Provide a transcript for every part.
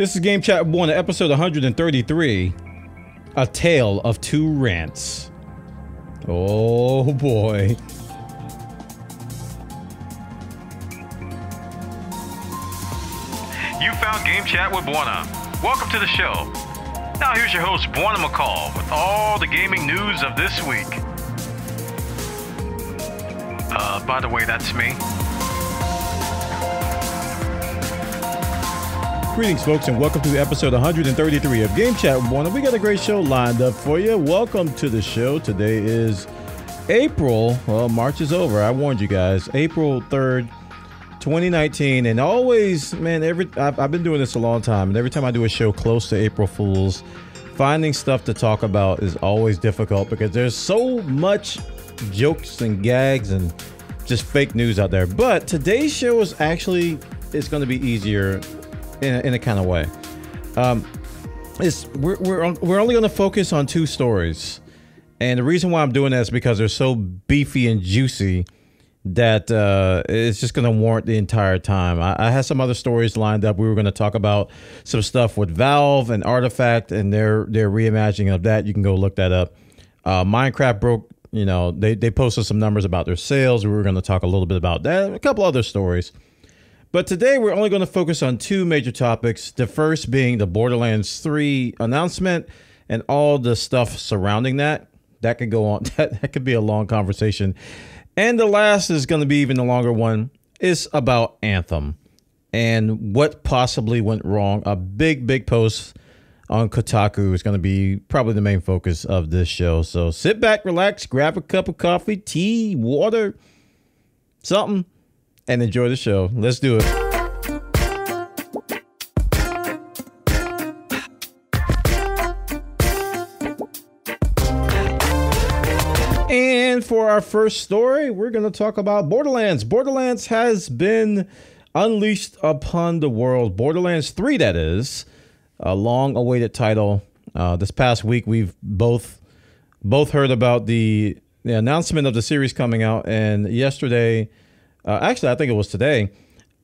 This is Game Chat 1, episode 133 A Tale of Two Rants. Oh boy. You found Game Chat with Bwana. Welcome to the show. Now here's your host, Bwana McCall, with all the gaming news of this week. Uh, by the way, that's me. Greetings, folks, and welcome to episode 133 of Game Chat One. We got a great show lined up for you. Welcome to the show. Today is April. Well, March is over. I warned you guys. April 3rd, 2019. And always, man, every I've, I've been doing this a long time. And every time I do a show close to April Fools, finding stuff to talk about is always difficult because there's so much jokes and gags and just fake news out there. But today's show is actually it's going to be easier in a, in a kind of way. Um, it's we're we're, we're only going to focus on two stories, and the reason why I'm doing that is because they're so beefy and juicy that uh, it's just going to warrant the entire time. I, I had some other stories lined up. We were going to talk about some stuff with Valve and Artifact and their their reimagining of that. You can go look that up. Uh, Minecraft broke. You know, they they posted some numbers about their sales. We were going to talk a little bit about that. A couple other stories. But today we're only going to focus on two major topics. The first being the Borderlands 3 announcement and all the stuff surrounding that. That could go on. That, that could be a long conversation. And the last is going to be even a longer one. It's about Anthem and what possibly went wrong. A big, big post on Kotaku is going to be probably the main focus of this show. So sit back, relax, grab a cup of coffee, tea, water, something and enjoy the show. Let's do it. And for our first story, we're going to talk about Borderlands. Borderlands has been unleashed upon the world. Borderlands 3, that is, a long awaited title. Uh, this past week, we've both both heard about the, the announcement of the series coming out, and yesterday, uh, actually, I think it was today.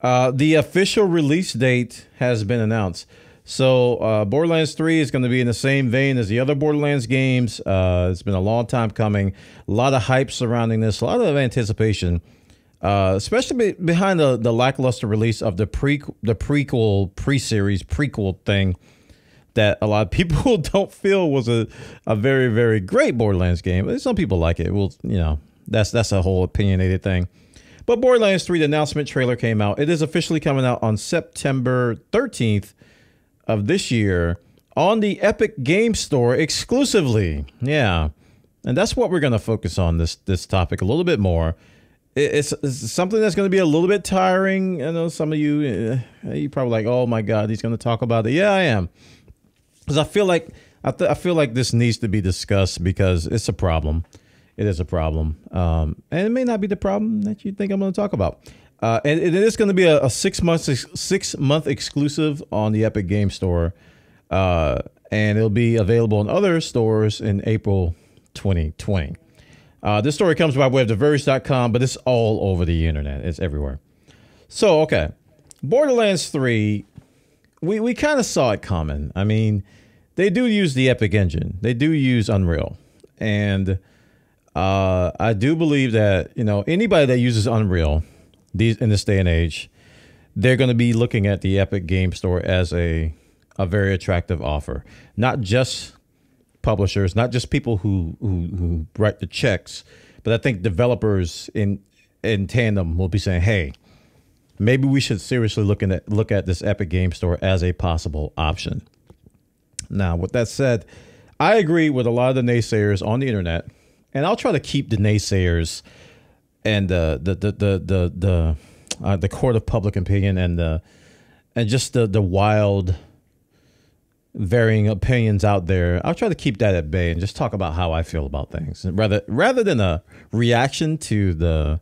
Uh, the official release date has been announced. So, uh, Borderlands 3 is going to be in the same vein as the other Borderlands games. Uh, it's been a long time coming. A lot of hype surrounding this, a lot of anticipation, uh, especially be- behind the, the lackluster release of the pre the prequel pre series prequel thing that a lot of people don't feel was a, a very very great Borderlands game. But Some people like it. Well, you know that's that's a whole opinionated thing. But Borderlands 3, the announcement trailer came out. It is officially coming out on September 13th of this year on the Epic Game Store exclusively. Yeah. And that's what we're going to focus on this this topic a little bit more. It's, it's something that's going to be a little bit tiring. I know some of you, uh, you probably like, oh my God, he's going to talk about it. Yeah, I am. Because I feel like I, th- I feel like this needs to be discussed because it's a problem it is a problem. Um, and it may not be the problem that you think I'm going to talk about. Uh, and it is going to be a, a six month six month exclusive on the Epic Game Store, uh, and it'll be available in other stores in April 2020. Uh, this story comes by way of TheVerge.com, but it's all over the internet. It's everywhere. So, okay, Borderlands 3, we we kind of saw it coming. I mean, they do use the Epic engine. They do use Unreal, and uh, I do believe that you know anybody that uses Unreal these in this day and age, they're going to be looking at the Epic Game Store as a a very attractive offer. Not just publishers, not just people who who, who write the checks, but I think developers in in tandem will be saying, "Hey, maybe we should seriously look at look at this Epic Game Store as a possible option." Now, with that said, I agree with a lot of the naysayers on the internet and I'll try to keep the naysayers and the the the the the the, uh, the court of public opinion and the and just the the wild varying opinions out there. I'll try to keep that at bay and just talk about how I feel about things, rather rather than a reaction to the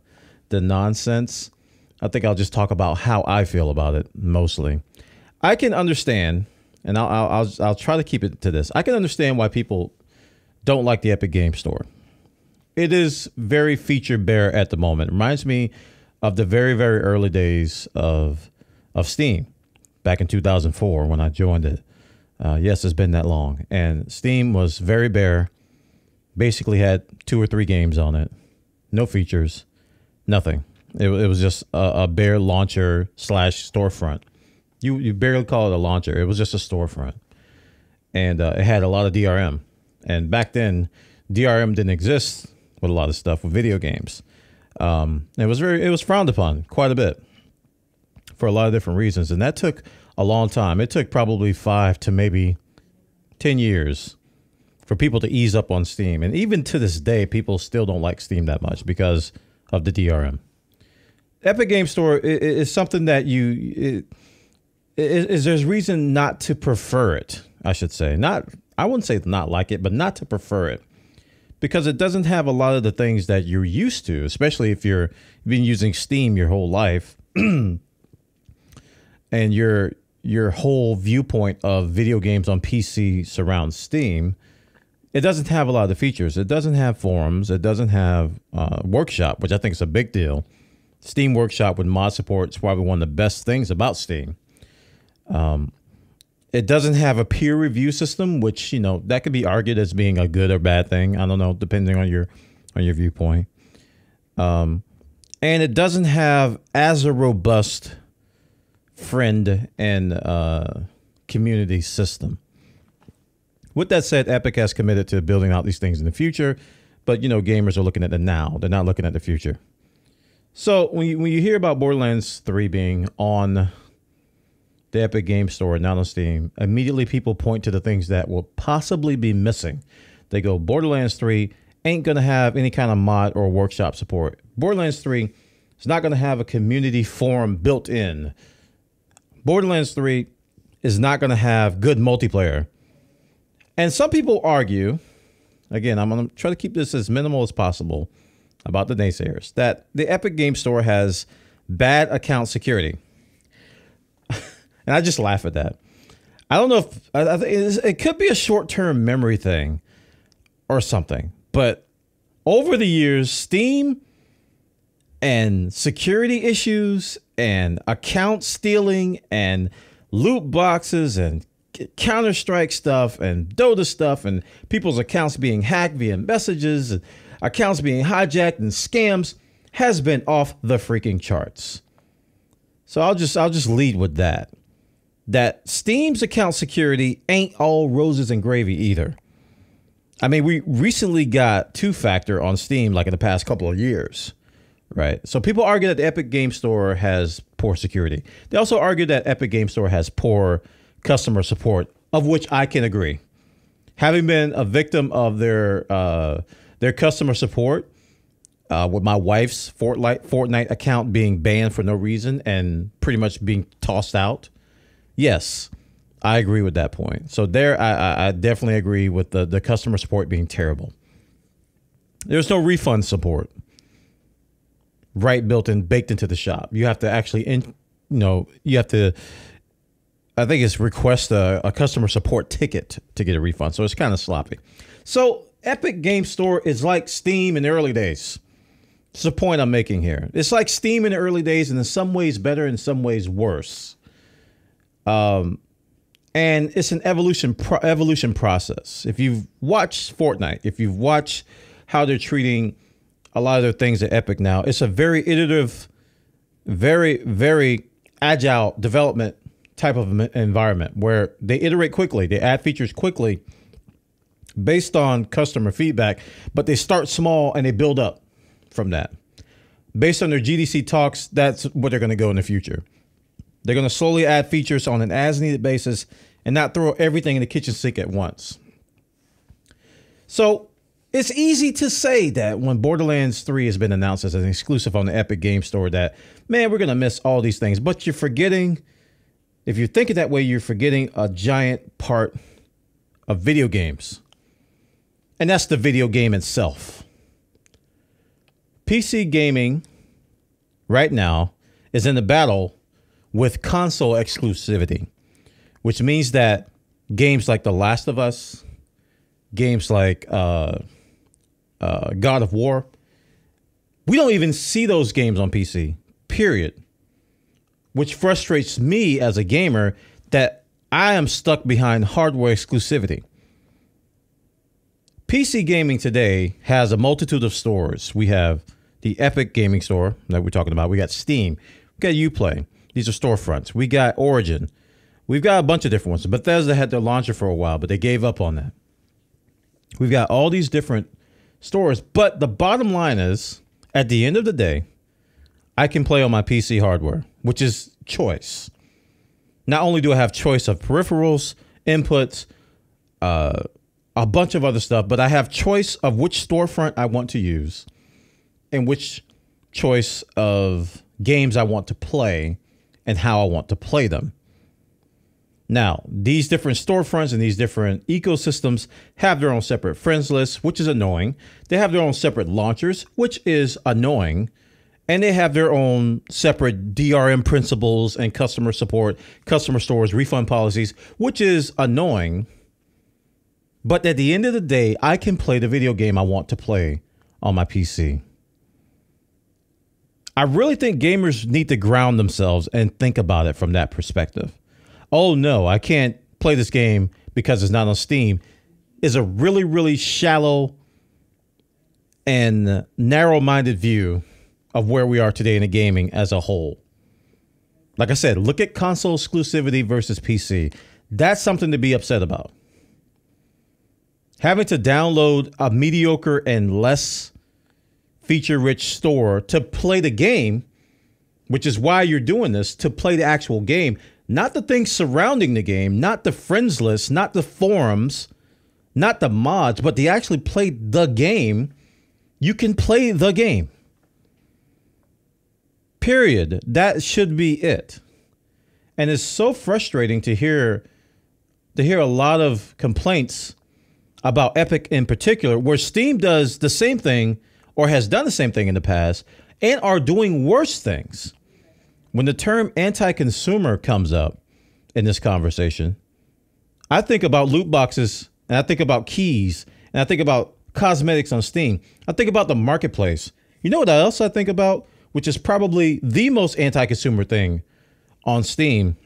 the nonsense. I think I'll just talk about how I feel about it mostly. I can understand, and I'll I'll I'll, I'll try to keep it to this. I can understand why people don't like the Epic Game Store it is very feature bare at the moment. It reminds me of the very very early days of of Steam. back in 2004 when I joined it. Uh, yes, it's been that long. And Steam was very bare. Basically, had two or three games on it, no features, nothing. It, it was just a, a bare launcher slash storefront. You you barely call it a launcher. It was just a storefront, and uh, it had a lot of DRM. And back then, DRM didn't exist with a lot of stuff with video games. Um, it was very it was frowned upon quite a bit for a lot of different reasons, and that took a long time. It took probably five to maybe ten years for people to ease up on Steam, and even to this day, people still don't like Steam that much because of the DRM. Epic Game Store is, something that you is there's reason not to prefer it. I should say not. I wouldn't say not like it, but not to prefer it because it doesn't have a lot of the things that you're used to, especially if you're been using Steam your whole life, and your your whole viewpoint of video games on PC surrounds Steam. It doesn't have a lot of the features. It doesn't have forums. It doesn't have uh, workshop, which I think is a big deal. Steam Workshop with mod support is probably one of the best things about Steam. Um, it doesn't have a peer review system, which you know that could be argued as being a good or bad thing. I don't know, depending on your on your viewpoint. Um, and it doesn't have as a robust friend and uh, community system. With that said, Epic has committed to building out these things in the future, but you know, gamers are looking at the now; they're not looking at the future. So when you when you hear about Borderlands 3 being on the Epic Game Store, not on Steam, immediately people point to the things that will possibly be missing. They go, Borderlands 3 ain't going to have any kind of mod or workshop support. Borderlands 3 is not going to have a community forum built in. Borderlands 3 is not going to have good multiplayer. And some people argue, again, I'm going to try to keep this as minimal as possible about the naysayers, that the Epic Game Store has bad account security. And I just laugh at that. I don't know if I, I it could be a short term memory thing or something, but over the years, Steam and security issues and account stealing and loot boxes and Counter Strike stuff and Dota stuff and people's accounts being hacked via messages and accounts being hijacked and scams has been off the freaking charts. So I'll just I'll just lead with that. That Steam's account security ain't all roses and gravy either. I mean, we recently got two factor on Steam like in the past couple of years, right? So people argue that the Epic Game Store has poor security. They also argue that Epic Game Store has poor customer support, of which I can agree. Having been a victim of their uh, their customer support, uh, with my wife's Fortnite Fortnite account being banned for no reason and pretty much being tossed out. Yes, I agree with that point. So there, I, I definitely agree with the the customer support being terrible. There's no refund support, right? Built in, baked into the shop. You have to actually, in, you know, you have to. I think it's request a, a customer support ticket to get a refund. So it's kind of sloppy. So Epic Game Store is like Steam in the early days. It's the point I'm making here. It's like Steam in the early days, and in some ways better, in some ways worse. Um, and it's an evolution pro- evolution process. If you've watched Fortnite, if you've watched how they're treating a lot of their things at Epic now, it's a very iterative, very very agile development type of environment where they iterate quickly, they add features quickly based on customer feedback, but they start small and they build up from that. Based on their GDC talks, that's what they're going to go in the future. They're going to slowly add features on an as needed basis and not throw everything in the kitchen sink at once. So it's easy to say that when Borderlands 3 has been announced as an exclusive on the Epic Game Store, that, man, we're going to miss all these things. But you're forgetting, if you're thinking that way, you're forgetting a giant part of video games and that's the video game itself. PC gaming right now is in the battle with console exclusivity, which means that games like The Last of Us, games like uh, uh, God of War, we don't even see those games on PC, period. which frustrates me as a gamer that I am stuck behind hardware exclusivity. PC gaming today has a multitude of stores. We have the Epic Gaming Store that we're talking about. We got Steam. We got UPlay. These are storefronts. We got Origin. We've got a bunch of different ones. Bethesda had their launcher for a while, but they gave up on that. We've got all these different stores, but the bottom line is at the end of the day, I can play on my PC hardware, which is choice. Not only do I have choice of peripherals, inputs, uh, a bunch of other stuff, but I have choice of which storefront I want to use and which choice of games I want to play and how I want to play them. Now, these different storefronts and these different ecosystems have their own separate friends list, which is annoying. They have their own separate launchers, which is annoying. And they have their own separate DRM principles and customer support, customer stores, refund policies, which is annoying. But at the end of the day, I can play the video game I want to play on my PC. I really think gamers need to ground themselves and think about it from that perspective oh no, I can't play this game because it's not on Steam is a really, really shallow and narrow minded view of where we are today in the gaming as a whole. Like I said, look at console exclusivity versus PC. That's something to be upset about. Having to download a mediocre and less feature rich store to play the game, which is why you're doing this, to play the actual game, not the things surrounding the game, not the friends list, not the forums, not the mods, but to actually play the game, you can play the game. Period. That should be it. And it's so frustrating to hear to hear a lot of complaints about Epic in particular, where Steam does the same thing or has done the same thing in the past and are doing worse things. When the term anti consumer comes up in this conversation, I think about loot boxes and I think about keys and I think about cosmetics on Steam. I think about the marketplace. You know what else I think about, which is probably the most anti consumer thing on Steam?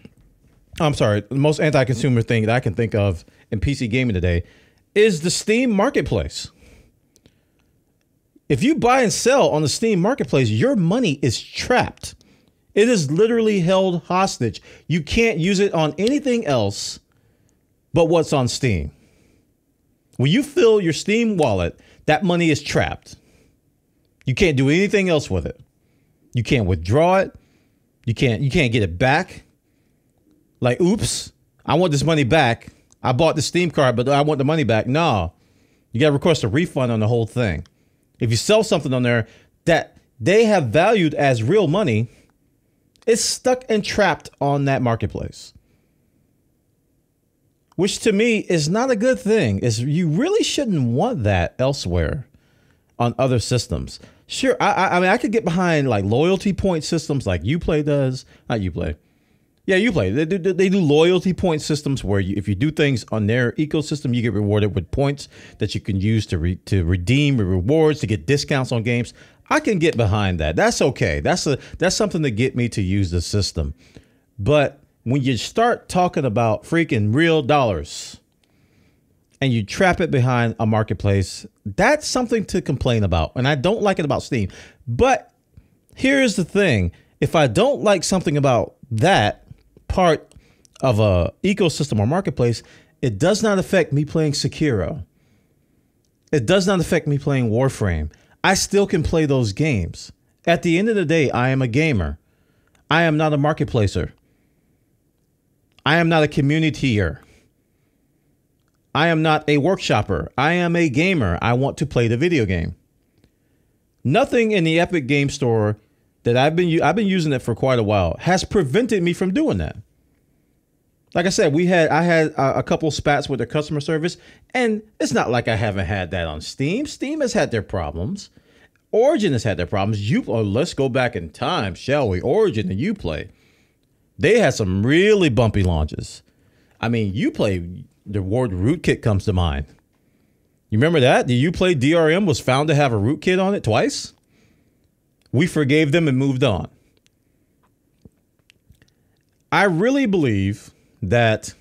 I'm sorry, the most anti consumer thing that I can think of in PC gaming today is the Steam marketplace. If you buy and sell on the Steam marketplace, your money is trapped. It is literally held hostage. You can't use it on anything else but what's on Steam. When you fill your Steam wallet, that money is trapped. You can't do anything else with it. You can't withdraw it. You can't you can't get it back. Like, oops, I want this money back. I bought the Steam card, but I want the money back. No. You got to request a refund on the whole thing. If you sell something on there that they have valued as real money, it's stuck and trapped on that marketplace. Which to me is not a good thing. Is you really shouldn't want that elsewhere on other systems. Sure, I, I mean I could get behind like loyalty point systems like UPlay does. Not UPlay. Yeah, UPlay. They do, they do loyalty point systems where you, if you do things on their ecosystem, you get rewarded with points that you can use to re, to redeem rewards to get discounts on games. I can get behind that. That's okay. That's a that's something to get me to use the system. But when you start talking about freaking real dollars and you trap it behind a marketplace, that's something to complain about. And I don't like it about Steam. But here's the thing. If I don't like something about that part of a ecosystem or marketplace, it does not affect me playing Sekiro. It does not affect me playing Warframe. I still can play those games. At the end of the day, I am a gamer. I am not a marketplacer. I am not a communityer. I am not a workshopper. I am a gamer. I want to play the video game. Nothing in the Epic Game Store that I've been I've been using it for quite a while has prevented me from doing that. Like I said, we had I had a, a couple spats with their customer service, and it's not like I haven't had that on Steam. Steam has had their problems. Origin has had their problems. You oh, let's go back in time, shall we? Origin and UPlay, they had some really bumpy launches. I mean, UPlay the word rootkit comes to mind. You remember that? The UPlay DRM was found to have a rootkit on it twice. We forgave them and moved on. I really believe that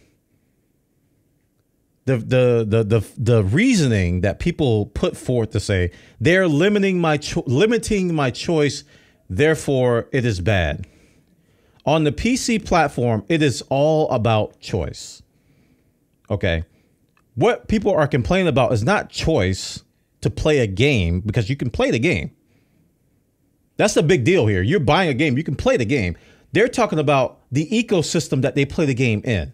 the, the the the the reasoning that people put forth to say they're limiting my cho- limiting my choice, therefore it is bad. On the PC platform, it is all about choice. Okay. What people are complaining about is not choice to play a game because you can play the game. That's the big deal here. You're buying a game, you can play the game. They're talking about the ecosystem that they play the game in.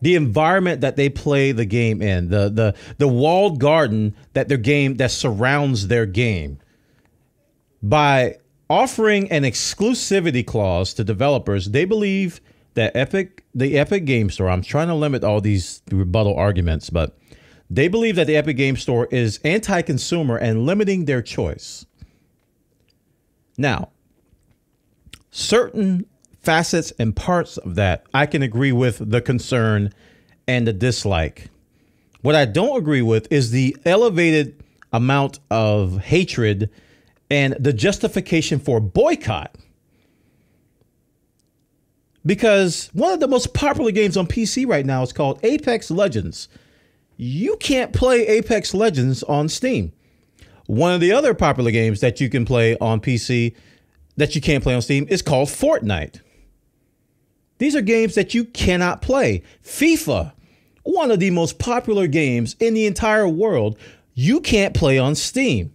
The environment that they play the game in, the the the walled garden that their game that surrounds their game. By offering an exclusivity clause to developers, they believe that Epic, the Epic Game Store, I'm trying to limit all these rebuttal arguments, but they believe that the Epic Game Store is anti consumer and limiting their choice. Now, certain facets and parts of that, I can agree with the concern and the dislike. What I don't agree with is the elevated amount of hatred and the justification for boycott. Because one of the most popular games on PC right now is called Apex Legends. You can't play Apex Legends on Steam. One of the other popular games that you can play on PC that you can't play on Steam is called Fortnite. These are games that you cannot play. FIFA, one of the most popular games in the entire world, you can't play on Steam.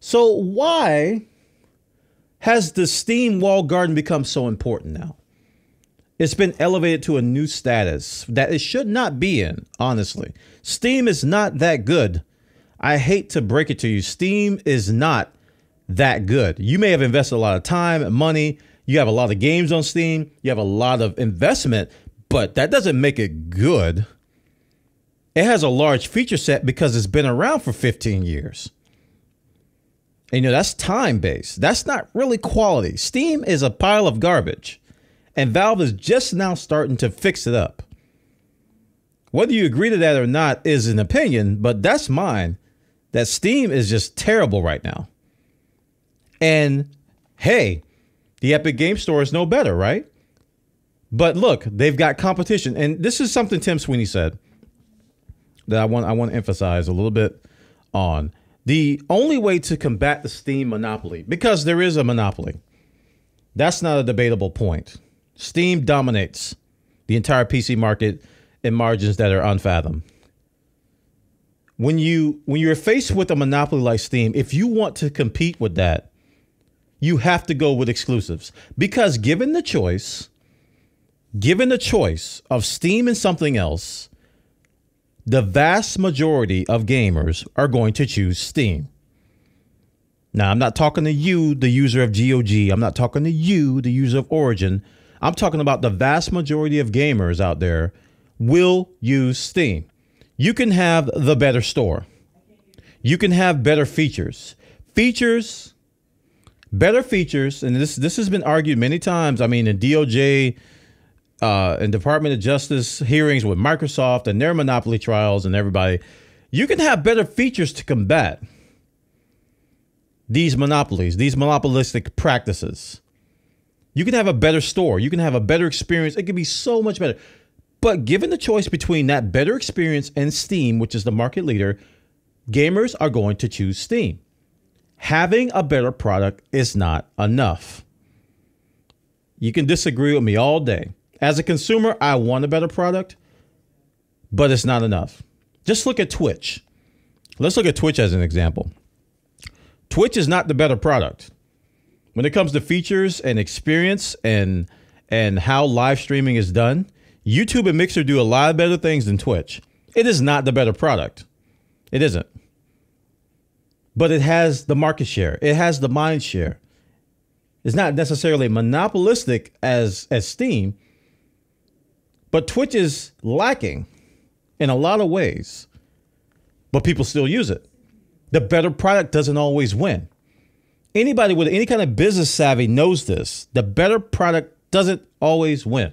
So, why has the Steam walled garden become so important now? It's been elevated to a new status that it should not be in, honestly. Steam is not that good. I hate to break it to you. Steam is not that good. You may have invested a lot of time and money. You have a lot of games on Steam. You have a lot of investment, but that doesn't make it good. It has a large feature set because it's been around for 15 years. And, you know, that's time based. That's not really quality. Steam is a pile of garbage, and Valve is just now starting to fix it up. Whether you agree to that or not is an opinion, but that's mine. That Steam is just terrible right now. And hey, the Epic Game Store is no better, right? But look, they've got competition. And this is something Tim Sweeney said that I want I want to emphasize a little bit on. The only way to combat the Steam monopoly, because there is a monopoly, that's not a debatable point. Steam dominates the entire PC market in margins that are unfathomed. When you when you're faced with a monopoly like Steam, if you want to compete with that, you have to go with exclusives because given the choice, given the choice of Steam and something else, the vast majority of gamers are going to choose Steam. Now, I'm not talking to you, the user of GOG. I'm not talking to you, the user of Origin. I'm talking about the vast majority of gamers out there will use Steam. You can have the better store. You can have better features. Features better features, and this this has been argued many times. I mean, in DOJ uh, and Department of Justice hearings with Microsoft and their monopoly trials and everybody, you can have better features to combat these monopolies, these monopolistic practices. You can have a better store. You can have a better experience. It can be so much better. But given the choice between that better experience and Steam, which is the market leader, gamers are going to choose Steam having a better product is not enough. You can disagree with me all day. As a consumer, I want a better product, but it's not enough. Just look at Twitch. Let's look at Twitch as an example. Twitch is not the better product. When it comes to features and experience and and how live streaming is done, YouTube and Mixer do a lot of better things than Twitch. It is not the better product. It isn't but it has the market share. It has the mind share. It's not necessarily monopolistic as as Steam, but Twitch is lacking in a lot of ways. But people still use it. The better product doesn't always win. Anybody with any kind of business savvy knows this. The better product doesn't always win.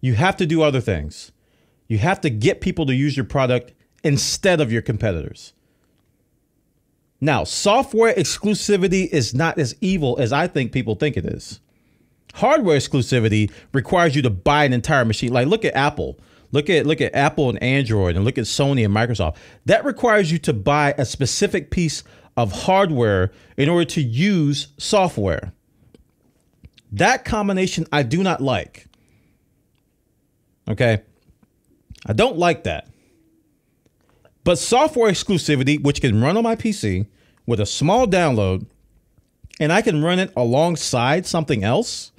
You have to do other things. You have to get people to use your product instead of your competitors. Now, software exclusivity is not as evil as I think people think it is. Hardware exclusivity requires you to buy an entire machine. Like look at Apple. Look at look at Apple and Android and look at Sony and Microsoft. That requires you to buy a specific piece of hardware in order to use software. That combination I do not like. Okay? I don't like that. But software exclusivity, which can run on my PC with a small download, and I can run it alongside something else,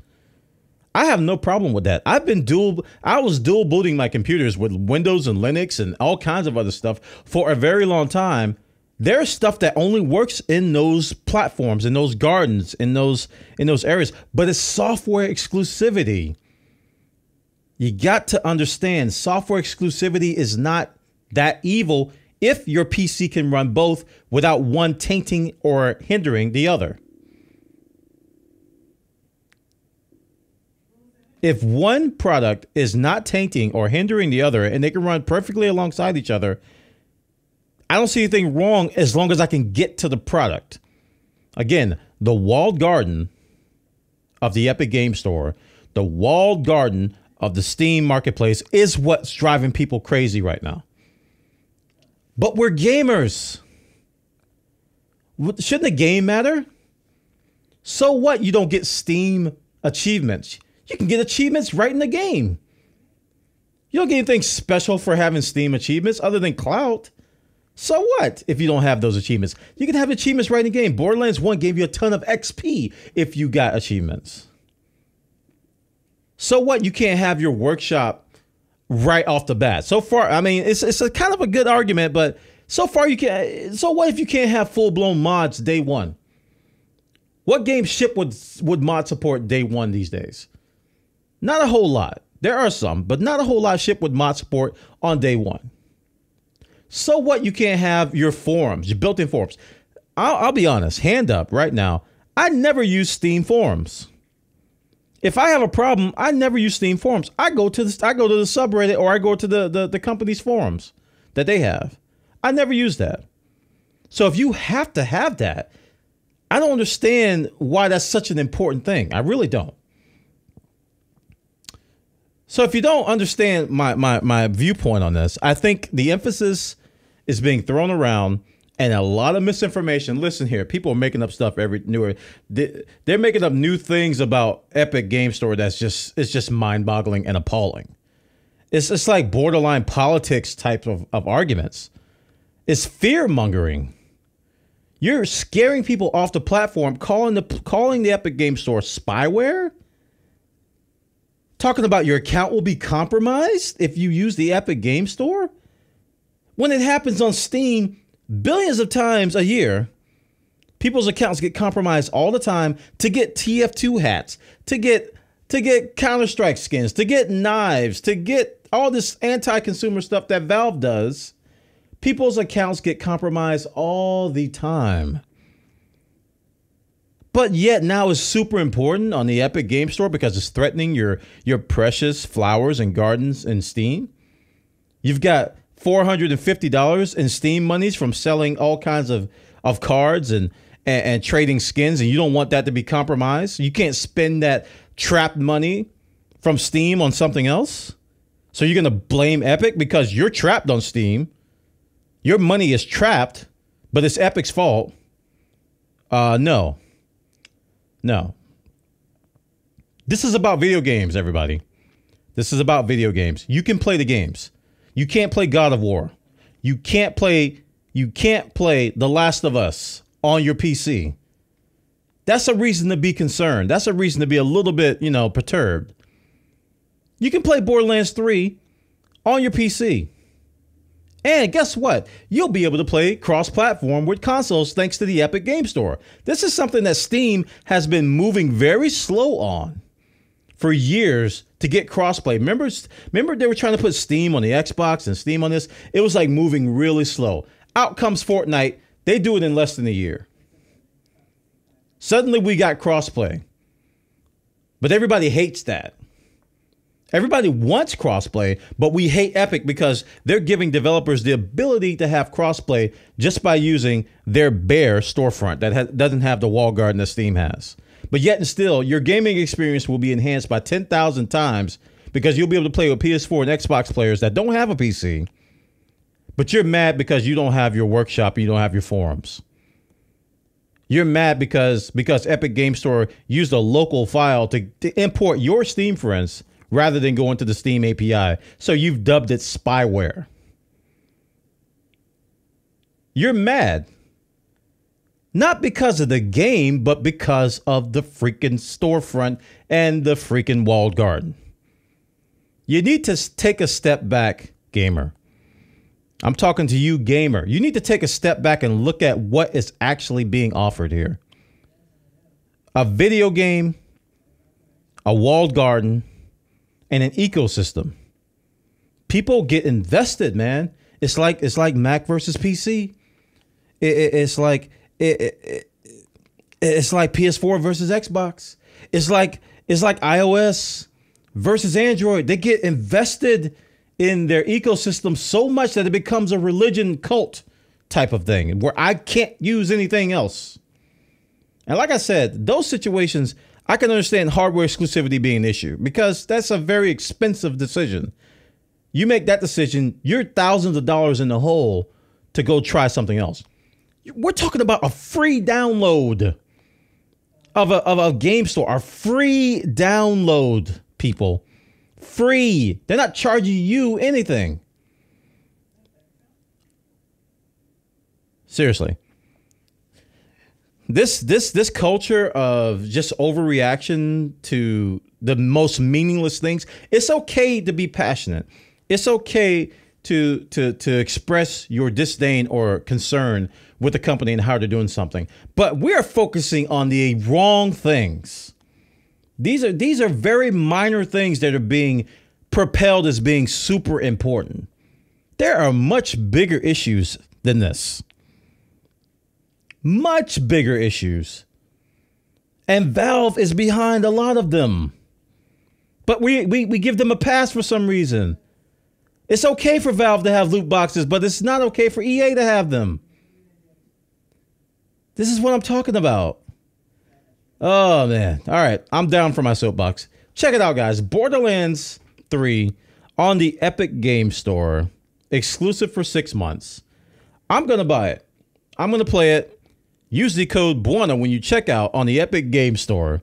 I have no problem with that. I've been dual I was dual booting my computers with Windows and Linux and all kinds of other stuff for a very long time. There's stuff that only works in those platforms, in those gardens, in those in those areas, but it's software exclusivity. You got to understand software exclusivity is not that evil if your PC can run both without one tainting or hindering the other. if one product is not tainting or hindering the other and they can run perfectly alongside each other, I don't see anything wrong as long as I can get to the product. Again, the walled garden of the Epic Game Store, the walled garden of the Steam marketplace is what's driving people crazy right now. But we're gamers. Shouldn't the game matter? So what? You don't get Steam achievements. You can get achievements right in the game. You don't get anything special for having Steam achievements other than clout. So what if you don't have those achievements? You can have achievements right in the game. Borderlands 1 gave you a ton of XP if you got achievements. So what? You can't have your workshop right off the bat. So far, I mean, it's it's a kind of a good argument, but so far you can't. so what if you can't have full-blown mods day 1? What game ship would would mod support day 1 these days? Not a whole lot. There are some, but not a whole lot ship with mod support on day one. So what? You can't have your forums, your built-in forums. I'll, I'll be honest, hand up right now. I never use Steam forums. If I have a problem, I never use Steam forums. I go to the I go to the subreddit or I go to the, the, the company's forums that they have. I never use that. So if you have to have that, I don't understand why that's such an important thing. I really don't. So if you don't understand my, my, my viewpoint on this, I think the emphasis is being thrown around and a lot of misinformation. Listen here, people are making up stuff every newer. They're making up new things about Epic Game Store that's just it's just mind boggling and appalling. It's it's like borderline politics type of, of arguments. It's fear mongering. You're scaring people off the platform, calling the calling the Epic Game Store spyware talking about your account will be compromised if you use the Epic Game Store? When it happens on Steam billions of times a year, people's accounts get compromised all the time to get TF2 hats, to get to get Counter-Strike skins, to get knives, to get all this anti-consumer stuff that Valve does. People's accounts get compromised all the time but yet now is super important on the Epic Game Store because it's threatening your your precious flowers and gardens in Steam. You've got four hundred and fifty dollars in Steam monies from selling all kinds of of cards and, and and trading skins, and you don't want that to be compromised. You can't spend that trapped money from Steam on something else. So you're gonna blame Epic because you're trapped on Steam. Your money is trapped, but it's Epic's fault. Uh, no, no. This is about video games, everybody. This is about video games. You can play the games. You can't play God of War. You can't play you can't play The Last of Us on your PC. That's a reason to be concerned. That's a reason to be a little bit, you know, perturbed. You can play Borderlands 3 on your PC. And guess what? You'll be able to play cross platform with consoles thanks to the Epic Game Store. This is something that Steam has been moving very slow on for years to get crossplay. Remember, remember they were trying to put Steam on the Xbox and Steam on this? It was like moving really slow. Out comes Fortnite. They do it in less than a year. Suddenly we got crossplay. But everybody hates that. Everybody wants crossplay, but we hate Epic because they're giving developers the ability to have crossplay just by using their bare storefront that doesn't have the wall garden that Steam has. But yet and still, your gaming experience will be enhanced by 10,000 times because you'll be able to play with PS4 and Xbox players that don't have a PC. But you're mad because you don't have your workshop you don't have your forums. You're mad because because Epic Game Store used a local file to, to import your Steam friends rather than going to the Steam API. So you've dubbed it spyware. You're mad. Not because of the game, but because of the freaking storefront and the freaking walled garden. You need to take a step back, gamer. I'm talking to you, gamer. You need to take a step back and look at what is actually being offered here. A video game, a walled garden, and an ecosystem. People get invested, man. It's like it's like Mac versus PC. It, it, it's like it, it, it's like PS4 versus Xbox. It's like it's like iOS versus Android. They get invested in their ecosystem so much that it becomes a religion cult type of thing where I can't use anything else. And like I said, those situations, I can understand hardware exclusivity being an issue because that's a very expensive decision. You make that decision, you're thousands of dollars in the hole to go try something else. We're talking about a free download of a, of a game store, a free download, people free. They're not charging you anything. Seriously. This this this culture of just overreaction to the most meaningless things. It's okay to be passionate. It's okay to to to express your disdain or concern with the company and how they're doing something. But we are focusing on the wrong things. These are these are very minor things that are being propelled as being super important. There are much bigger issues than this. Much bigger issues. And Valve is behind a lot of them. But we, we, we give them a pass for some reason. It's okay for Valve to have loot boxes, but it's not okay for EA to have them. This is what I'm talking about. Oh man. All right. I'm down for my soapbox. Check it out, guys. Borderlands 3 on the Epic Game Store, exclusive for six months. I'm going to buy it. I'm going to play it. Use the code Bwana when you check out on the Epic Game Store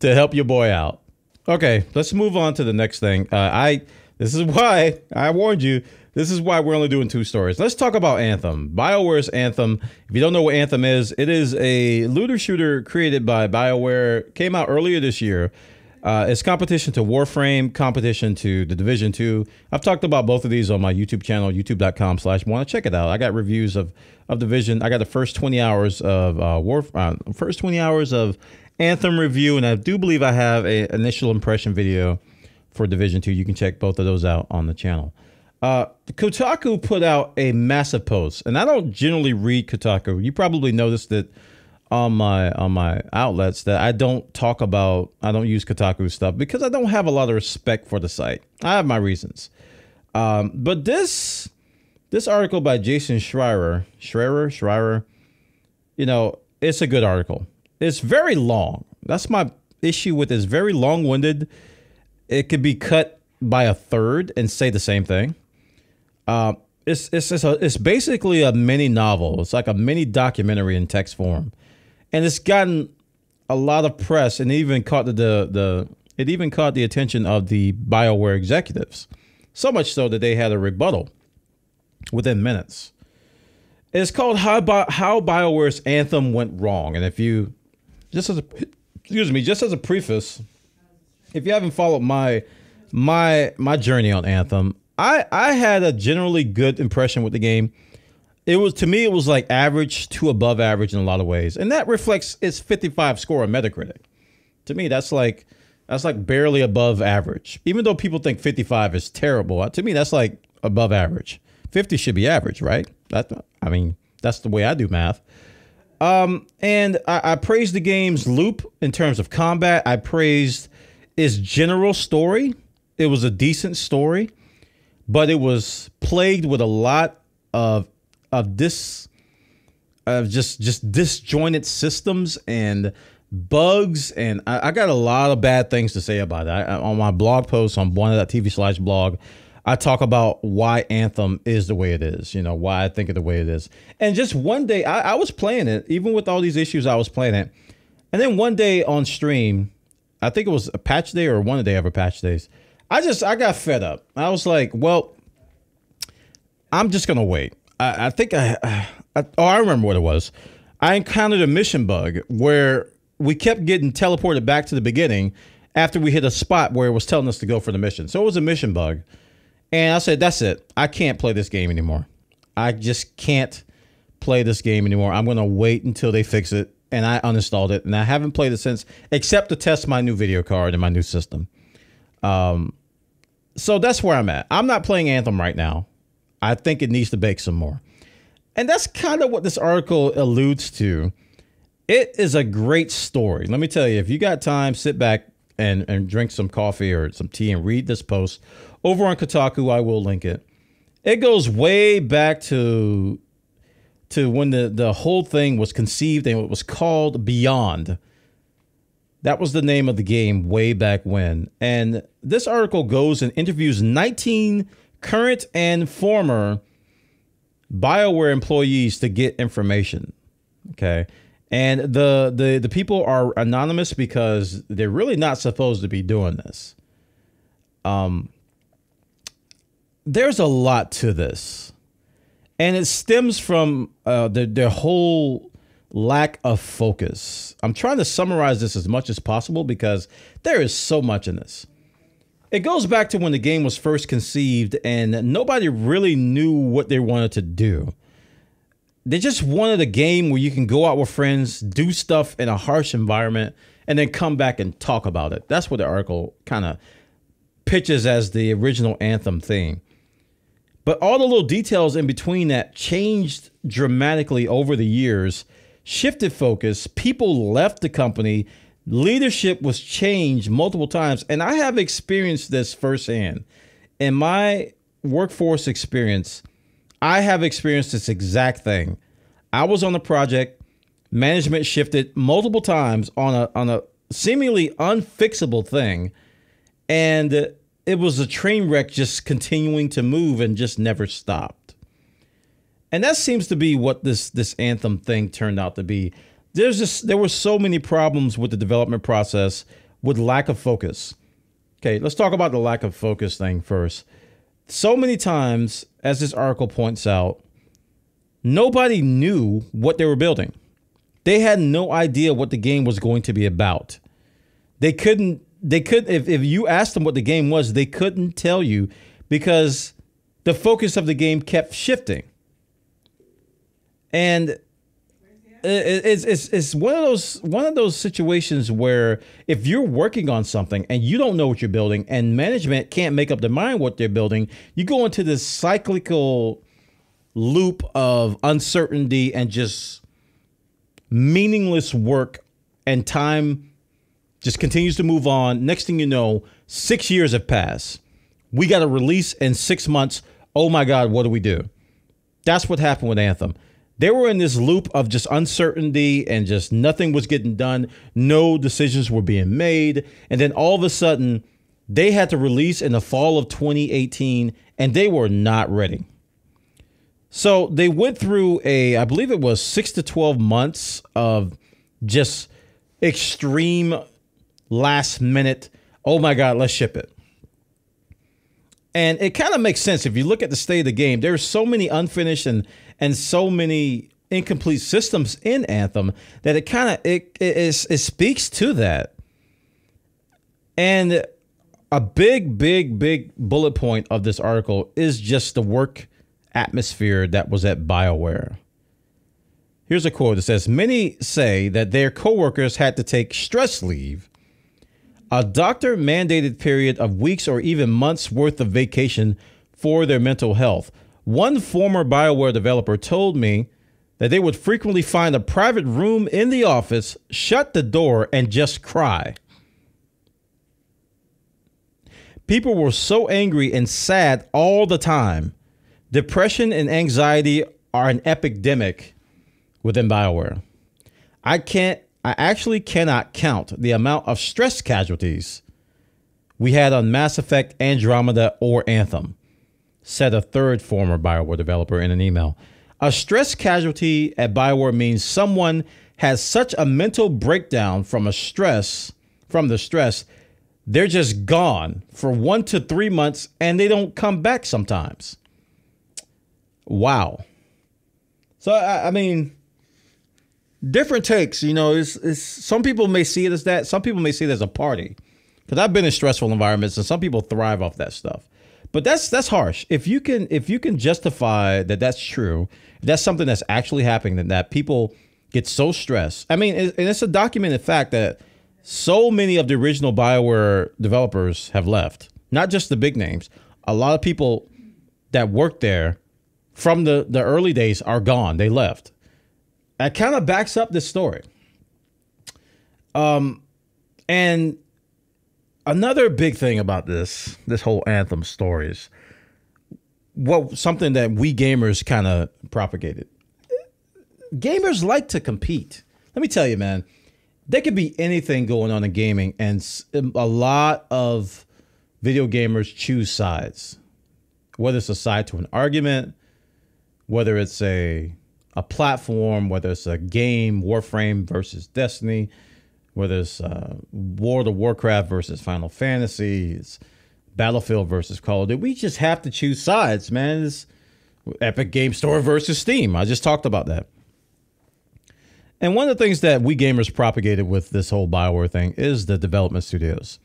to help your boy out. Okay, let's move on to the next thing. Uh, I this is why I warned you this is why we're only doing two stories. Let's talk about Anthem. BioWare's Anthem. If you don't know what Anthem is, it is a looter shooter created by BioWare. Came out earlier this year. Uh, it's competition to Warframe, competition to the Division 2. I've talked about both of these on my YouTube channel, youtube.com slash Bwana to check it out. I got reviews of, of Division. I got the first 20 hours of uh, War, uh, first 20 hours of Anthem review, and I do believe I have a initial impression video for Division 2. You can check both of those out on the channel. Uh, Kotaku put out a massive post, and I don't generally read Kotaku. You probably noticed that on my on my outlets that I don't talk about. I don't use Kotaku stuff because I don't have a lot of respect for the site. I have my reasons, um, but this this article by Jason Schreier, Schreier, Schreier, you know, it's a good article. It's very long. That's my issue with it. It's very long winded. It could be cut by a third and say the same thing. Uh, it's it's it's, a, it's basically a mini novel. It's like a mini documentary in text form, and it's gotten a lot of press and even caught the, the the it even caught the attention of the Bioware executives, so much so that they had a rebuttal within minutes. It's called how Bi- how Bioware's Anthem went wrong, and if you just as a excuse me, just as a preface, if you haven't followed my my my journey on Anthem, I I had a generally good impression with the game. It was to me it was like average to above average in a lot of ways, and that reflects its 55 score on Metacritic. To me, that's like that's like barely above average. Even though people think 55 is terrible, to me that's like above average. 50 should be average, right? That I mean that's the way I do math. Um, and I, I praised the game's loop in terms of combat. I praised its general story. It was a decent story but it was plagued with a lot of of this of just just disjointed systems and bugs, and I, I got a lot of bad things to say about it. I, on my blog post on bwana.tv slash blog, I talk about why Anthem is the way it is, you know, why I think of the way it is. And just one day, I, I was playing it, even with all these issues, I was playing it. And then one day on stream, I think it was a patch day or one of the ever patch days, I just, I got fed up. I was like, well, I'm just to wait. I, I think I, I, oh, I remember what it was. I encountered a mission bug where we kept getting teleported back to the beginning after we hit a spot where it was telling us to go for the mission. So it was a mission bug. And I said, that's it. I can't play this game anymore. I just can't play this game anymore. I'm going to wait until they fix it. And I uninstalled it. And I haven't played it since, except to test my new video card and my new system. Um, so that's where I'm at. I'm not playing Anthem right now. I think it needs to bake some more. And that's kind of what this article alludes to. It is a great story. Let me tell you, if you got time, sit back and, and drink some coffee or some tea and read this post over on Kotaku. I will link it. It goes way back to to when the, the whole thing was conceived and it was called Beyond. That was the name of the game way back when. And this article goes and interviews 19 current and former BioWare employees to get information. Okay. And the, the the people are anonymous because they're really not supposed to be doing this. Um there's a lot to this. And it stems from uh, the, their whole lack of focus. I'm trying to summarize this as much as possible because there is so much in this. It goes back to when the game was first conceived and nobody really knew what they wanted to do. They just wanted a game where you can go out with friends, do stuff in a harsh environment, and then come back and talk about it. That's what the article kind of pitches as the original Anthem thing. But all the little details in between that changed dramatically over the years, shifted focus, people left the company, leadership was changed multiple times. And I have experienced this firsthand. In my workforce experience, I have experienced this exact thing. I was on a project, management shifted multiple times on a on a seemingly unfixable thing. And it was a train wreck just continuing to move and just never stopped. And that seems to be what this this anthem thing turned out to be. There's just there were so many problems with the development process with lack of focus. Okay, let's talk about the lack of focus thing first. So many times, as this article points out, nobody knew what they were building. They had no idea what the game was going to be about. They couldn't they could if, if you asked them what the game was, they couldn't tell you because the focus of the game kept shifting. And it's, it's, it's one of those one of those situations where if you're working on something and you don't know what you're building and management can't make up their mind what they're building, you go into this cyclical loop of uncertainty and just meaningless work and time just continues to move on. Next thing you know, six years have passed. We got a release in six months. Oh my God, what do we do? That's what happened with Anthem. They were in this loop of just uncertainty and just nothing was getting done. No decisions were being made. And then all of a sudden, they had to release in the fall of 2018 and they were not ready. So they went through a, I believe it was six to 12 months of just extreme last minute, oh my God, let's ship it. And it kind of makes sense if you look at the state of the game. There's so many unfinished and and so many incomplete systems in Anthem that it kind of it, it it speaks to that. And a big, big, big bullet point of this article is just the work atmosphere that was at BioWare. Here's a quote that says Many say that their coworkers had to take stress leave a doctor mandated period of weeks or even months worth of vacation for their mental health. One former BioWare developer told me that they would frequently find a private room in the office, shut the door, and just cry. People were so angry and sad all the time. Depression and anxiety are an epidemic within BioWare. I can't I actually cannot count the amount of stress casualties we had on Mass Effect, Andromeda, or Anthem, said a third former Bioware developer in an email. A stress casualty at Bioware means someone has such a mental breakdown from a stress, from the stress, they're just gone for one to three months and they don't come back sometimes. Wow. So I, I mean, different takes. You know, it's, it's some people may see it as that. Some people may see it as a party. Because I've been in stressful environments, and some people thrive off that stuff. But that's that's harsh. If you can if you can justify that that's true, that's something that's actually happening, that, that people get so stressed. I mean, and it's a documented fact that so many of the original Bioware developers have left. Not just the big names. A lot of people that worked there from the, the early days are gone. They left. That kind of backs up this story. Um, and another big thing about this this whole anthem story is what something that we gamers kind of propagated. Gamers like to compete. Let me tell you, man. There could be anything going on in gaming, and a lot of video gamers choose sides. Whether it's a side to an argument, whether it's a a platform, whether it's a game, Warframe versus Destiny, whether it's uh, World of Warcraft versus Final Fantasy, it's Battlefield versus Call of Duty. We just have to choose sides, man. It's Epic Game Store versus Steam. I just talked about that. And one of the things that we gamers propagated with this whole Bioware thing is the development studios.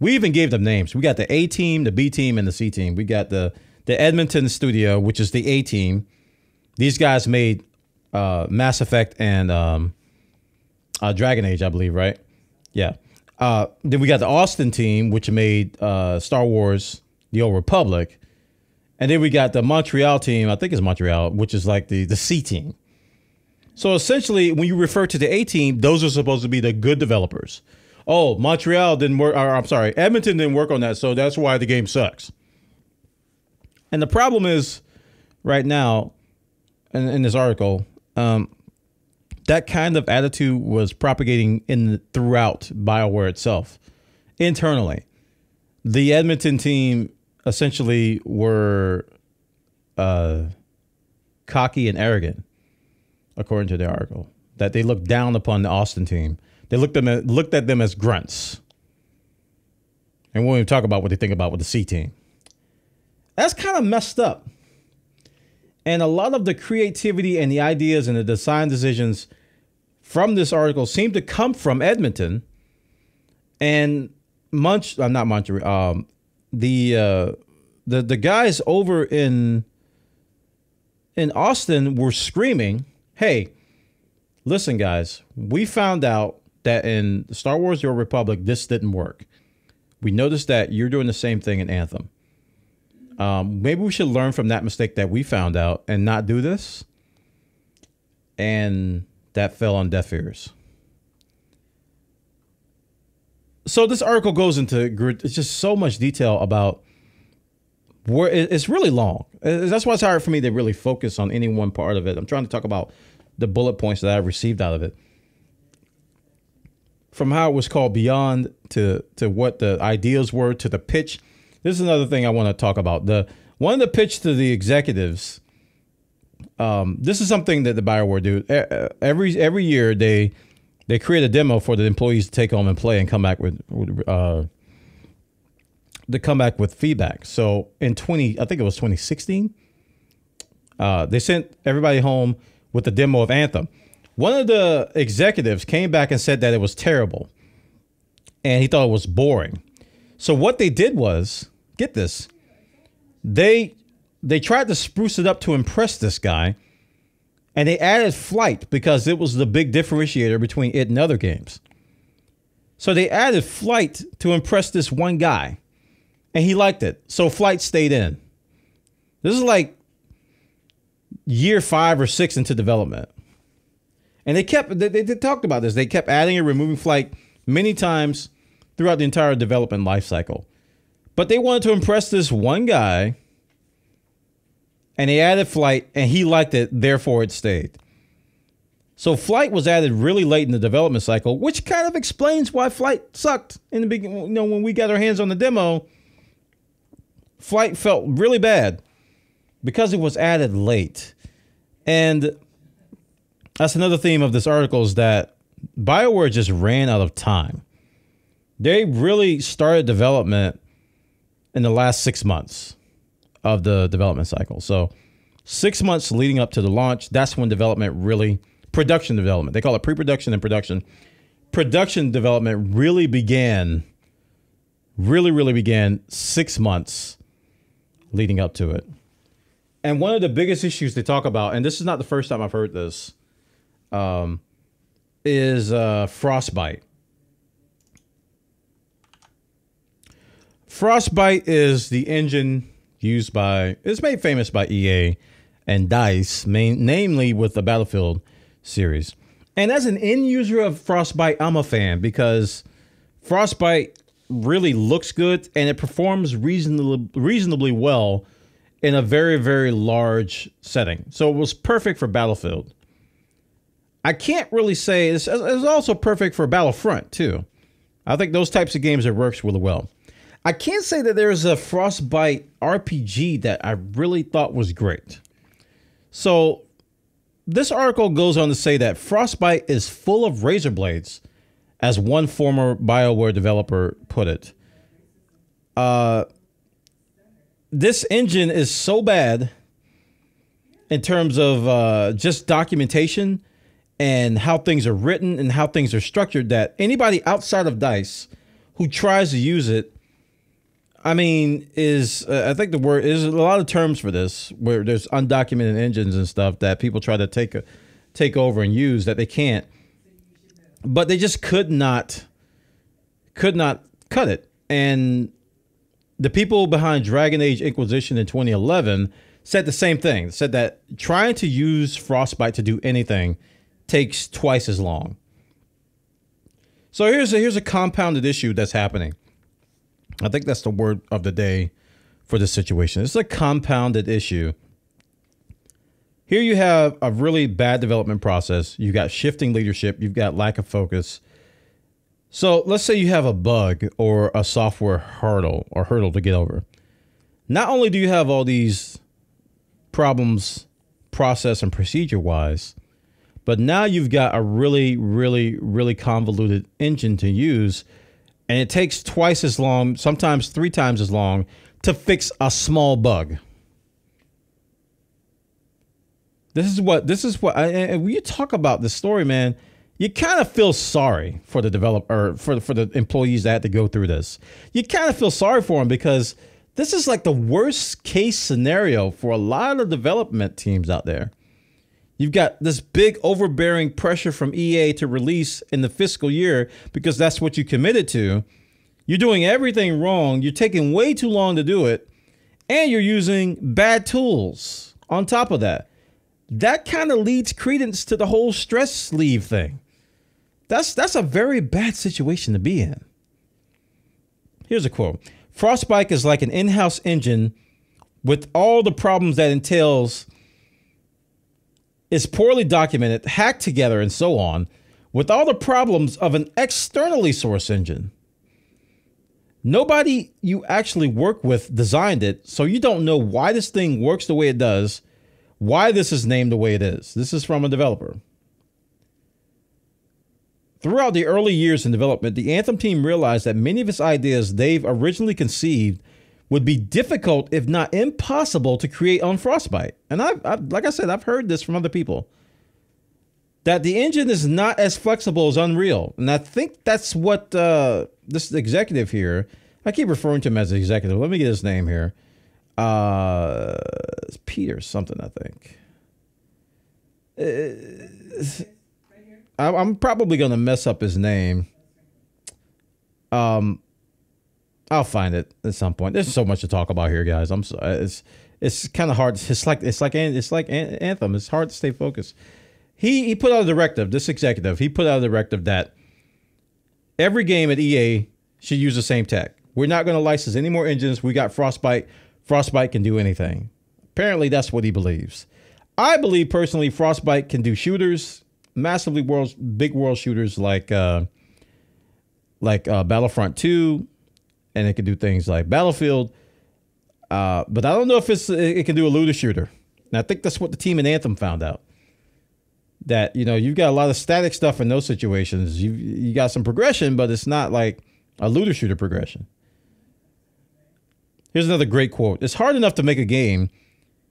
We even gave them names. We got the A team, the B team, and the C team. We got the the Edmonton studio, which is the A team. These guys made uh, Mass Effect and um, uh, Dragon Age, I believe, right? Yeah. Uh, then we got the Austin team, which made uh, Star Wars: The Old Republic, and then we got the Montreal team. I think it's Montreal, which is like the the C team. So essentially, when you refer to the A team, those are supposed to be the good developers. Oh, Montreal didn't work. Or, I'm sorry, Edmonton didn't work on that, so that's why the game sucks. And the problem is, right now, in, in this article, um, that kind of attitude was propagating in throughout Bioware itself, internally. The Edmonton team essentially were uh, cocky and arrogant, according to the article. That they looked down upon the Austin team. They looked them at, looked at them as grunts. And we won't even talk about what they think about with the C team. That's kind of messed up. And a lot of the creativity and the ideas and the design decisions from this article seem to come from Edmonton and Munch. I'm uh, not Montreal. Um, the uh, the the guys over in in Austin were screaming, "Hey, listen, guys! We found out that in Star Wars: Your Republic, this didn't work. We noticed that you're doing the same thing in Anthem. Um, maybe we should learn from that mistake that we found out and not do this. And that fell on deaf ears. So this article goes into it's just so much detail about where it's really long. That's why it's hard for me to really focus on any one part of it. I'm trying to talk about the bullet points that I received out of it. From how it was called beyond to to what the ideas were to the pitch this is another thing I want to talk about. The one of the pitch to the executives. Um, this is something that the Bioware do every every year. They they create a demo for the employees to take home and play and come back with uh, to come back with feedback. So in twenty, I think it was twenty sixteen. Uh, they sent everybody home with the demo of Anthem. One of the executives came back and said that it was terrible, and he thought it was boring. So what they did was get this. They they tried to spruce it up to impress this guy, and they added flight because it was the big differentiator between it and other games. So they added flight to impress this one guy, and he liked it. So flight stayed in. This is like year five or six into development. And they kept they, they talked about this. They kept adding and removing flight many times throughout the entire development life cycle. But they wanted to impress this one guy, and they added flight, and he liked it, therefore it stayed. So flight was added really late in the development cycle, which kind of explains why flight sucked in the beginning. You know, when we got our hands on the demo, flight felt really bad because it was added late. And that's another theme of this article is that BioWare just ran out of time. They really started development in the last six months of the development cycle. So, six months leading up to the launch, that's when development really, production development, they call it pre production and production. Production development really began, really, really began six months leading up to it. And one of the biggest issues they talk about, and this is not the first time I've heard this, um, is uh, frostbite. Frostbite is the engine used by, it's made famous by EA and DICE, main, namely with the Battlefield series. And as an end user of Frostbite, I'm a fan because Frostbite really looks good and it performs reasonably, reasonably well in a very, very large setting. So it was perfect for Battlefield. I can't really say it's, it's also perfect for Battlefront too. I think those types of games it works really well. I can't say that there's a Frostbite RPG that I really thought was great. So this article goes on to say that Frostbite is full of razor blades, as one former BioWare developer put it. Uh, this engine is so bad in terms of uh, just documentation and how things are written and how things are structured that anybody outside of Dice who tries to use it, I mean, is uh, I think the word is a lot of terms for this where there's undocumented engines and stuff that people try to take a, take over and use that they can't, but they just could not could not cut it and the people behind Dragon Age Inquisition in 2011 said the same thing. Said that trying to use Frostbite to do anything takes twice as long. So here's a, here's a compounded issue that's happening. I think that's the word of the day for this situation. It's a compounded issue. Here you have a really bad development process. You've got shifting leadership. You've got lack of focus. So let's say you have a bug or a software hurdle or hurdle to get over. Not only do you have all these problems process and procedure wise, but now you've got a really, really, really convoluted engine to use, and it takes twice as long, sometimes three times as long, to fix a small bug. This is what this is what. And when you talk about this story, man, you kind of feel sorry for the developer, for for the employees that had to go through this. You kind of feel sorry for them because this is like the worst case scenario for a lot of development teams out there. You've got this big overbearing pressure from EA to release in the fiscal year because that's what you committed to. You're doing everything wrong. You're taking way too long to do it. And you're using bad tools on top of that. That kind of leads credence to the whole stress leave thing. That's that's a very bad situation to be in. Here's a quote. Frostbite is like an in-house engine with all the problems that entails is poorly documented, hacked together, and so on, with all the problems of an externally sourced engine. Nobody you actually work with designed it, so you don't know why this thing works the way it does, why this is named the way it is. This is from a developer. Throughout the early years in development, the Anthem team realized that many of its ideas they've originally conceived would be difficult, if not impossible, to create on Frostbite. And I've, I've, like I said, I've heard this from other people that the engine is not as flexible as Unreal, and I think that's what uh, this executive here. I keep referring to him as executive. Let me get his name here. Uh, it's Peter something, I think. Uh, I'm probably going to mess up his name. Um, I'll find it at some point. There's so much to talk about here, guys. I'm sorry. It's it's kind of hard. It's like it's like it's like Anthem. It's hard to stay focused. He he put out a directive. This executive he put out a directive that every game at EA should use the same tech. We're not going to license any more engines. We got Frostbite. Frostbite can do anything. Apparently, that's what he believes. I believe personally, Frostbite can do shooters. massively world big world shooters like uh, like uh, Battlefront 2, and it can do things like Battlefield. Uh, but I don't know if it's it can do a looter shooter. And I think that's what the team in Anthem found out. That you know you've got a lot of static stuff in those situations. You you got some progression, but it's not like a looter shooter progression. Here's another great quote. It's hard enough to make a game.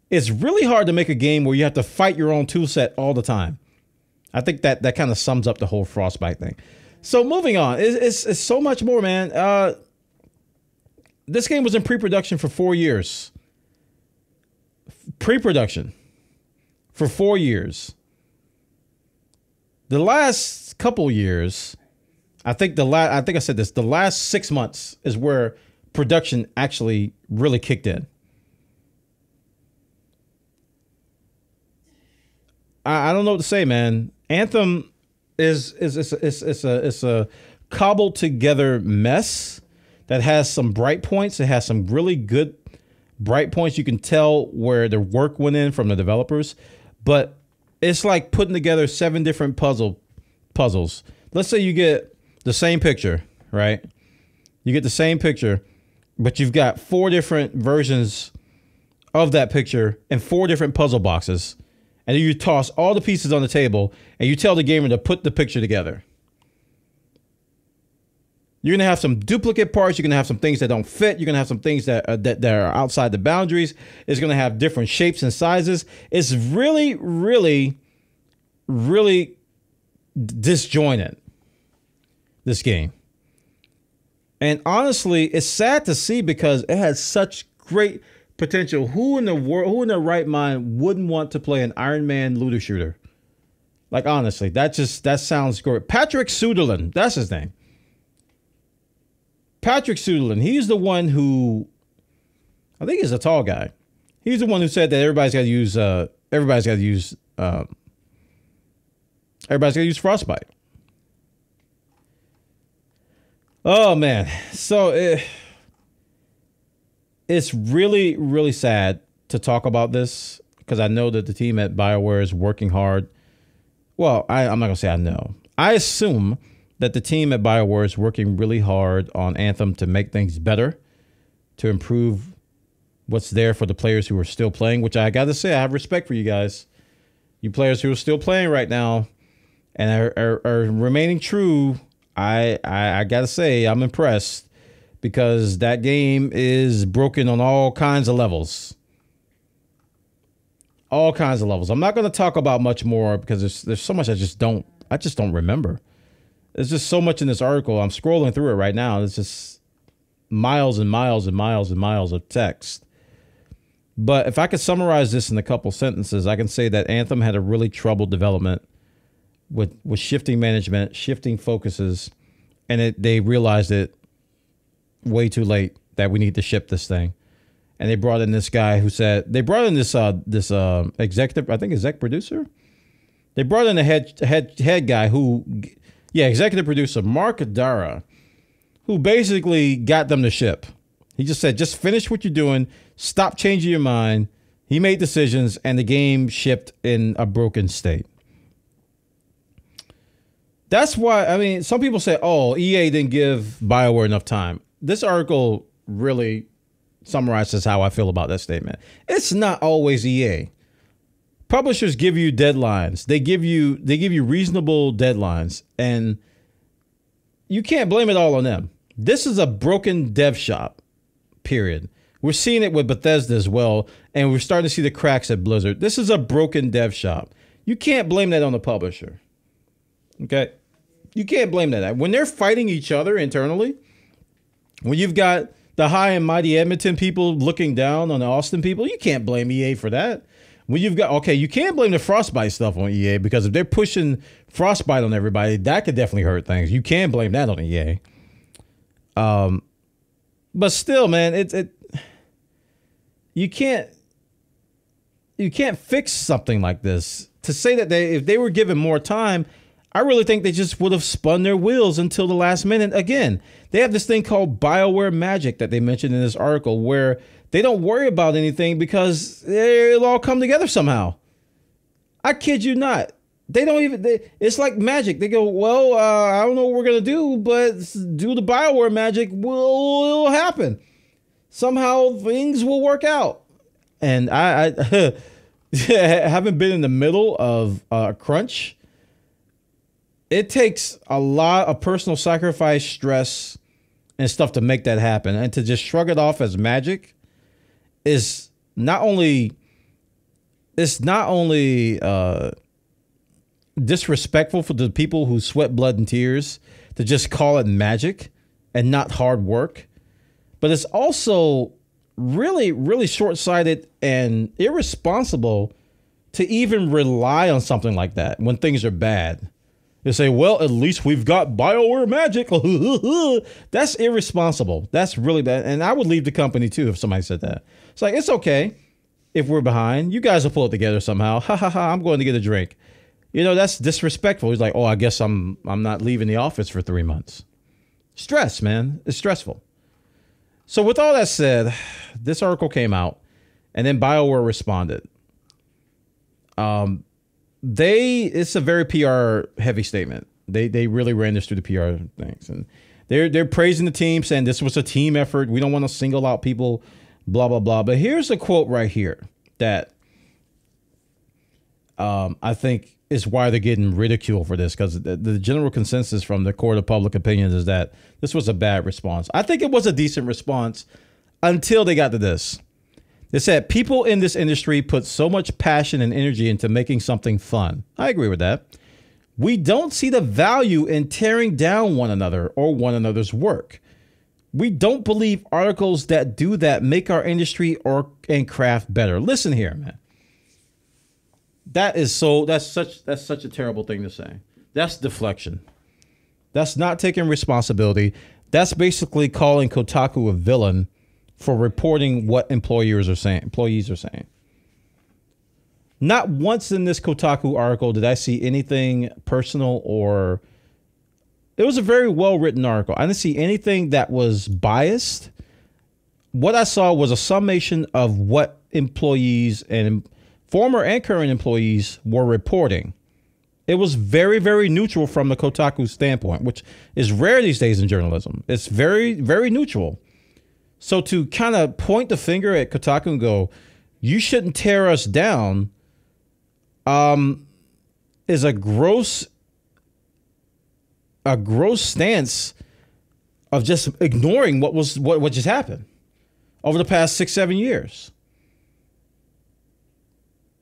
It's really hard to make a game where you have to fight your own tool set all the time. I think that that kind of sums up the whole frostbite thing. So moving on, it's, it's, it's so much more, man. Uh, this game was in pre-production for four years. Pre-production for four years. The last couple years, I think the last I think I said this. The last six months is where production actually really kicked in. I, I don't know what to say, man. Anthem is is is is, is a it's a cobbled together mess that has some bright points. It has some really good bright points. You can tell where the work went in from the developers, but it's like putting together seven different puzzle puzzles. Let's say you get the same picture, right? You get the same picture, but you've got four different versions of that picture and four different puzzle boxes. And you toss all the pieces on the table and you tell the gamer to put the picture together. You're gonna have some duplicate parts. You're gonna have some things that don't fit. You're gonna have some things that uh, that, that are outside the boundaries. It's gonna have different shapes and sizes. It's really, really, really disjointed. This game. And honestly, it's sad to see because it has such great potential. Who in the world, who in their right mind wouldn't want to play an Iron Man looter shooter? Like honestly, that just that sounds great. Patrick Söderlund, that's his name. Patrick Söderlund, he's the one who, I think he's a tall guy. He's the one who said that everybody's got to use, uh, everybody's got to use, um, everybody's got to use frostbite. Oh man, so it, it's really really sad to talk about this because I know that the team at Bioware is working hard. Well, I, I'm not gonna say I know. I assume that the team at Bioware is working really hard on Anthem to make things better, to improve what's there for the players who are still playing. Which I got to say, I have respect for you guys, you players who are still playing right now, and are, are, are remaining true I, I, I gotta say I'm impressed because that game is broken on all kinds of levels. All kinds of levels. I'm not gonna talk about much more because there's there's so much I just don't I just don't remember. There's just so much in this article. I'm scrolling through it right now. It's just miles and miles and miles and miles of text. But if I could summarize this in a couple sentences, I can say that Anthem had a really troubled development with with shifting management, shifting focuses, and it, they realized it way too late that we need to ship this thing. And they brought in this guy who said they brought in this uh this uh executive I think exec producer. They brought in a head head head guy who yeah, executive producer Mark Darrah, who basically got them to ship. He just said, just finish what you're doing, stop changing your mind. He made decisions and the game shipped in a broken state. That's why I mean some people say, "Oh, EA didn't give BioWare enough time." This article really summarizes how I feel about that statement. It's not always EA. Publishers give you deadlines. They give you they give you reasonable deadlines and you can't blame it all on them. This is a broken dev shop. Period. We're seeing it with Bethesda as well, and we're starting to see the cracks at Blizzard. This is a broken dev shop. You can't blame that on the publisher. Okay? You can't blame that. When they're fighting each other internally, when you've got the high and mighty Edmonton people looking down on the Austin people, you can't blame EA for that. When you've got okay, you can't blame the frostbite stuff on EA because if they're pushing frostbite on everybody, that could definitely hurt things. You can blame that on EA. Um, but still, man, it it you can't you can't fix something like this. To say that they if they were given more time, I really think they just would have spun their wheels until the last minute. Again, they have this thing called Bioware Magic that they mentioned in this article where they don't worry about anything because it'll all come together somehow. I kid you not. they don't even. They, it's like magic. They go, well, uh, I don't know what we're gonna do, but do the Bioware magic will, will happen. Somehow things will work out. And I, I haven't been in the middle of uh, crunch. It takes a lot of personal sacrifice, stress, and stuff to make that happen, and to just shrug it off as magic is not only it's not only uh, disrespectful for the people who sweat blood and tears to just call it magic and not hard work, but it's also really, really short sighted and irresponsible to even rely on something like that when things are bad. They say, well, at least we've got Bioware magic. That's irresponsible. That's really bad. And I would leave the company too if somebody said that. It's like, it's okay if we're behind. You guys will pull it together somehow. Ha ha ha. I'm going to get a drink. You know, that's disrespectful. He's like, oh, I guess I'm I'm not leaving the office for three months. Stress, man. It's stressful. So with all that said, this article came out, and then Bioware responded. Um, they it's a very PR heavy statement. They they really ran this through the PR things, and they're they're praising the team, saying this was a team effort. We don't want to single out people, blah blah blah. But here's a quote right here that um, I think is why they're getting ridiculed for this because the, the, general consensus from the court of public opinion is that this was a bad response. I think it was a decent response until they got to this. They said people in this industry put so much passion and energy into making something fun. I agree with that. We don't see the value in tearing down one another or one another's work. We don't believe articles that do that make our industry or and craft better. Listen here, man. That is so that's such that's such a terrible thing to say. That's deflection. That's not taking responsibility. That's basically calling Kotaku a villain for reporting what employers are saying, employees are saying. Not once in this Kotaku article did I see anything personal or it was a very well written article. I didn't see anything that was biased. What I saw was a summation of what employees and former and current employees were reporting. It was very, very neutral from the Kotaku standpoint, which is rare these days in journalism. It's very, very neutral. So to kind of point the finger at Kotaku and go, "You shouldn't tear us down," um, is a gross, a gross stance of just ignoring what was what what just happened over the past six, seven years.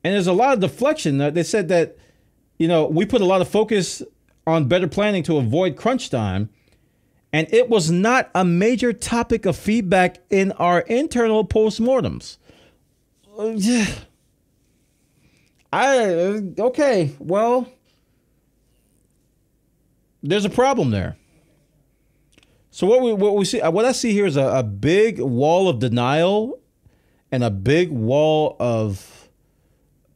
And there's a lot of deflection. They said that, you know, we put a lot of focus on better planning to avoid crunch time. And it was not a major topic of feedback in our internal postmortems. Uh. I okay, well, there's a problem there. So what we what we see what I see here is a, a big wall of denial and a big wall of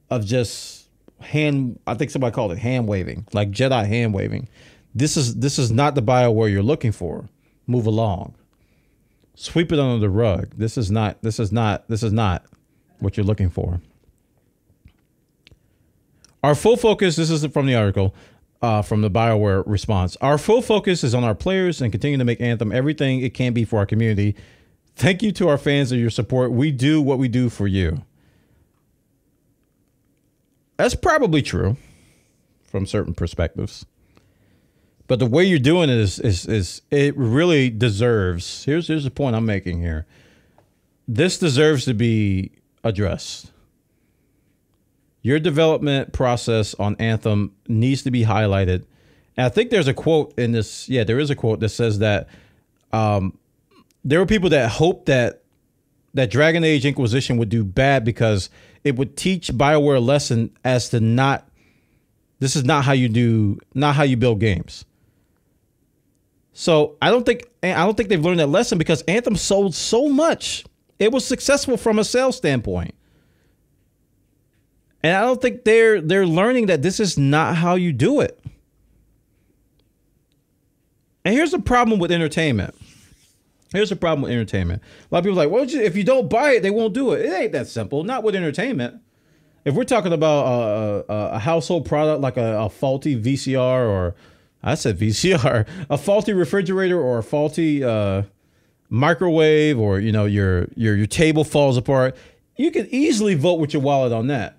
of just hand I think somebody called it hand waving, like Jedi hand waving. This is this is not the Bioware you're looking for. Move along. Sweep it under the rug. This is not this is not this is not what you're looking for. Our full focus, this is from the article, uh, from the BioWare response. Our full focus is on our players and continue to make Anthem everything it can be for our community. Thank you to our fans and your support. We do what we do for you. That's probably true from certain perspectives. But the way you're doing it is is is it really deserves. Here's here's the point I'm making here. This deserves to be addressed. Your development process on Anthem needs to be highlighted. And I think there's a quote in this. Yeah, there is a quote that says that um, there were people that hoped that that Dragon Age Inquisition would do bad because it would teach Bioware a lesson as to not this is not how you do not how you build games. So I don't think I don't think they've learned that lesson because Anthem sold so much. It was successful from a sales standpoint. And I don't think they're they're learning that this is not how you do it. And here's the problem with entertainment. Here's the problem with entertainment. A lot of people are like, well, if you don't buy it, they won't do it. It ain't that simple. Not with entertainment. if we're talking about a, a, a household product like a, a, faulty VCR or I said VCR, a faulty refrigerator or a faulty uh, microwave, or you know your your your table falls apart, you can easily vote with your wallet on that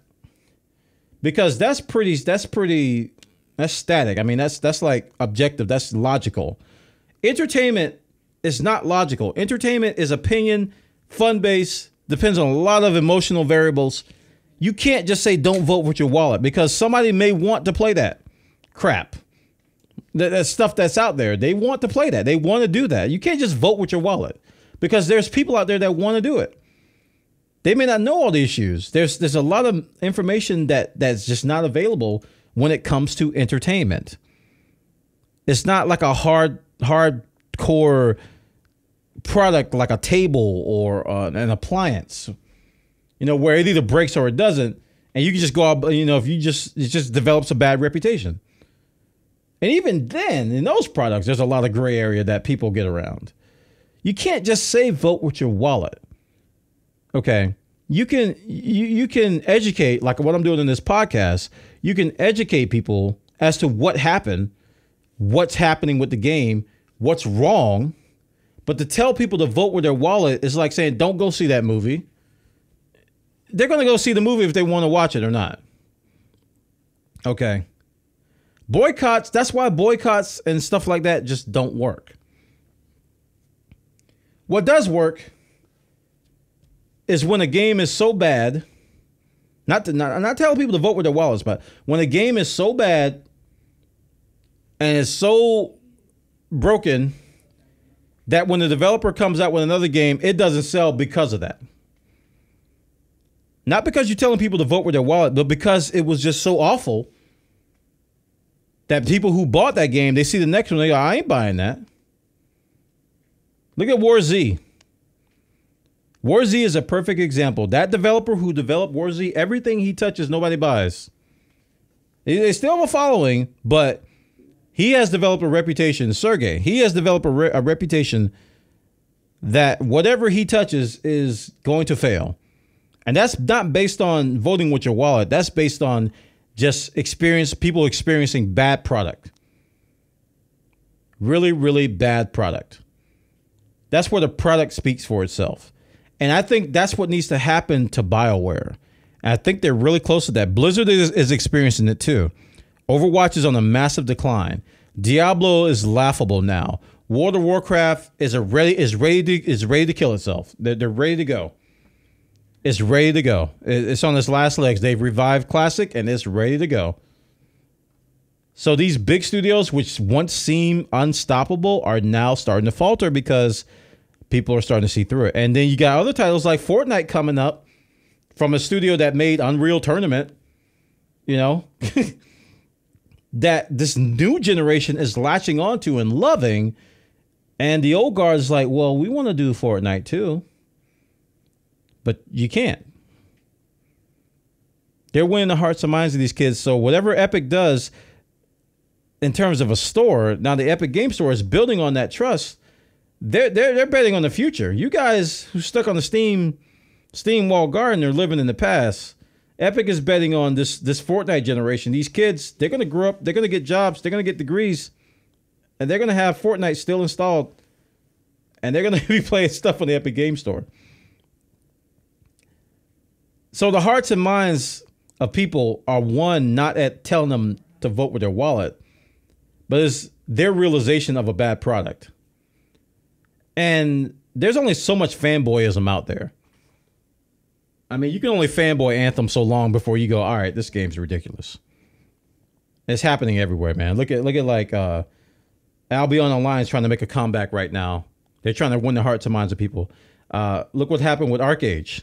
because that's pretty that's pretty that's static. I mean that's that's like objective. That's logical. Entertainment is not logical. Entertainment is opinion, fun base, depends on a lot of emotional variables. You can't just say don't vote with your wallet because somebody may want to play that crap. That, that stuff that's out there. They want to play that. They want to do that. You can't just vote with your wallet because there's people out there that want to do it. They may not know all the issues. There's there's a lot of information that that's just not available when it comes to entertainment. It's not like a hard hardcore product like a table or uh, an appliance, you know, where it either breaks or it doesn't, and you can just go out, you know, if you just it just develops a bad reputation. And even then, in those products, there's a lot of gray area that people get around. You can't just say vote with your wallet. Okay. You can you, you can educate like what I'm doing in this podcast. You can educate people as to what happened, what's happening with the game, what's wrong, but to tell people to vote with their wallet is like saying, don't go see that movie. They're going to go see the movie if they want to watch it or not. Okay. Boycotts, that's why boycotts and stuff like that just don't work. What does work is when a game is so bad, not to not, not telling people to vote with their wallets, but when a game is so bad and is so broken that when the developer comes out with another game, it doesn't sell because of that. Not because you're telling people to vote with their wallet, but because it was just so awful that people who bought that game, they see the next one, they go, I ain't buying that. Look at War Z. War Z is a perfect example. That developer who developed War Z, everything he touches, nobody buys. They still have a following, but he has developed a reputation, Sergey, he has developed a, re- a reputation that whatever he touches is going to fail. And that's not based on voting with your wallet. That's based on just experience people experiencing bad product. Really, really bad product. That's where the product speaks for itself. And I think that's what needs to happen to BioWare. And I think they're really close to that. Blizzard is, is experiencing it too. Overwatch is on a massive decline. Diablo is laughable now. World of Warcraft is ready is ready to, is ready to kill itself. They're, they're ready to go. It's ready to go. It's on its last legs. They've revived Classic and it's ready to go. So these big studios, which once seemed unstoppable, are now starting to falter because people are starting to see through it. And then you got other titles like Fortnite coming up from a studio that made Unreal Tournament. You know, that this new generation is latching onto and loving. And the old guard is like, well, we want to do Fortnite too. But you can't. They're winning the hearts and minds of these kids. So whatever Epic does in terms of a store, now the Epic Game Store is building on that trust. They're they're they're betting on the future. You guys who stuck on the Steam Steam wall garden are living in the past. Epic is betting on this this Fortnite generation. These kids, they're gonna grow up, they're gonna get jobs, they're gonna get degrees, and they're gonna have Fortnite still installed, and they're gonna be playing stuff on the Epic Game Store. So the hearts and minds of people are one not at telling them to vote with their wallet, but it's their realization of a bad product. And there's only so much fanboyism out there. I mean, you can only fanboy Anthem so long before you go, all right, this game's ridiculous. It's happening everywhere, man. Look at look at like uh Albion Online is trying to make a comeback right now. They're trying to win the hearts and minds of people. Uh, look what happened with ArcheAge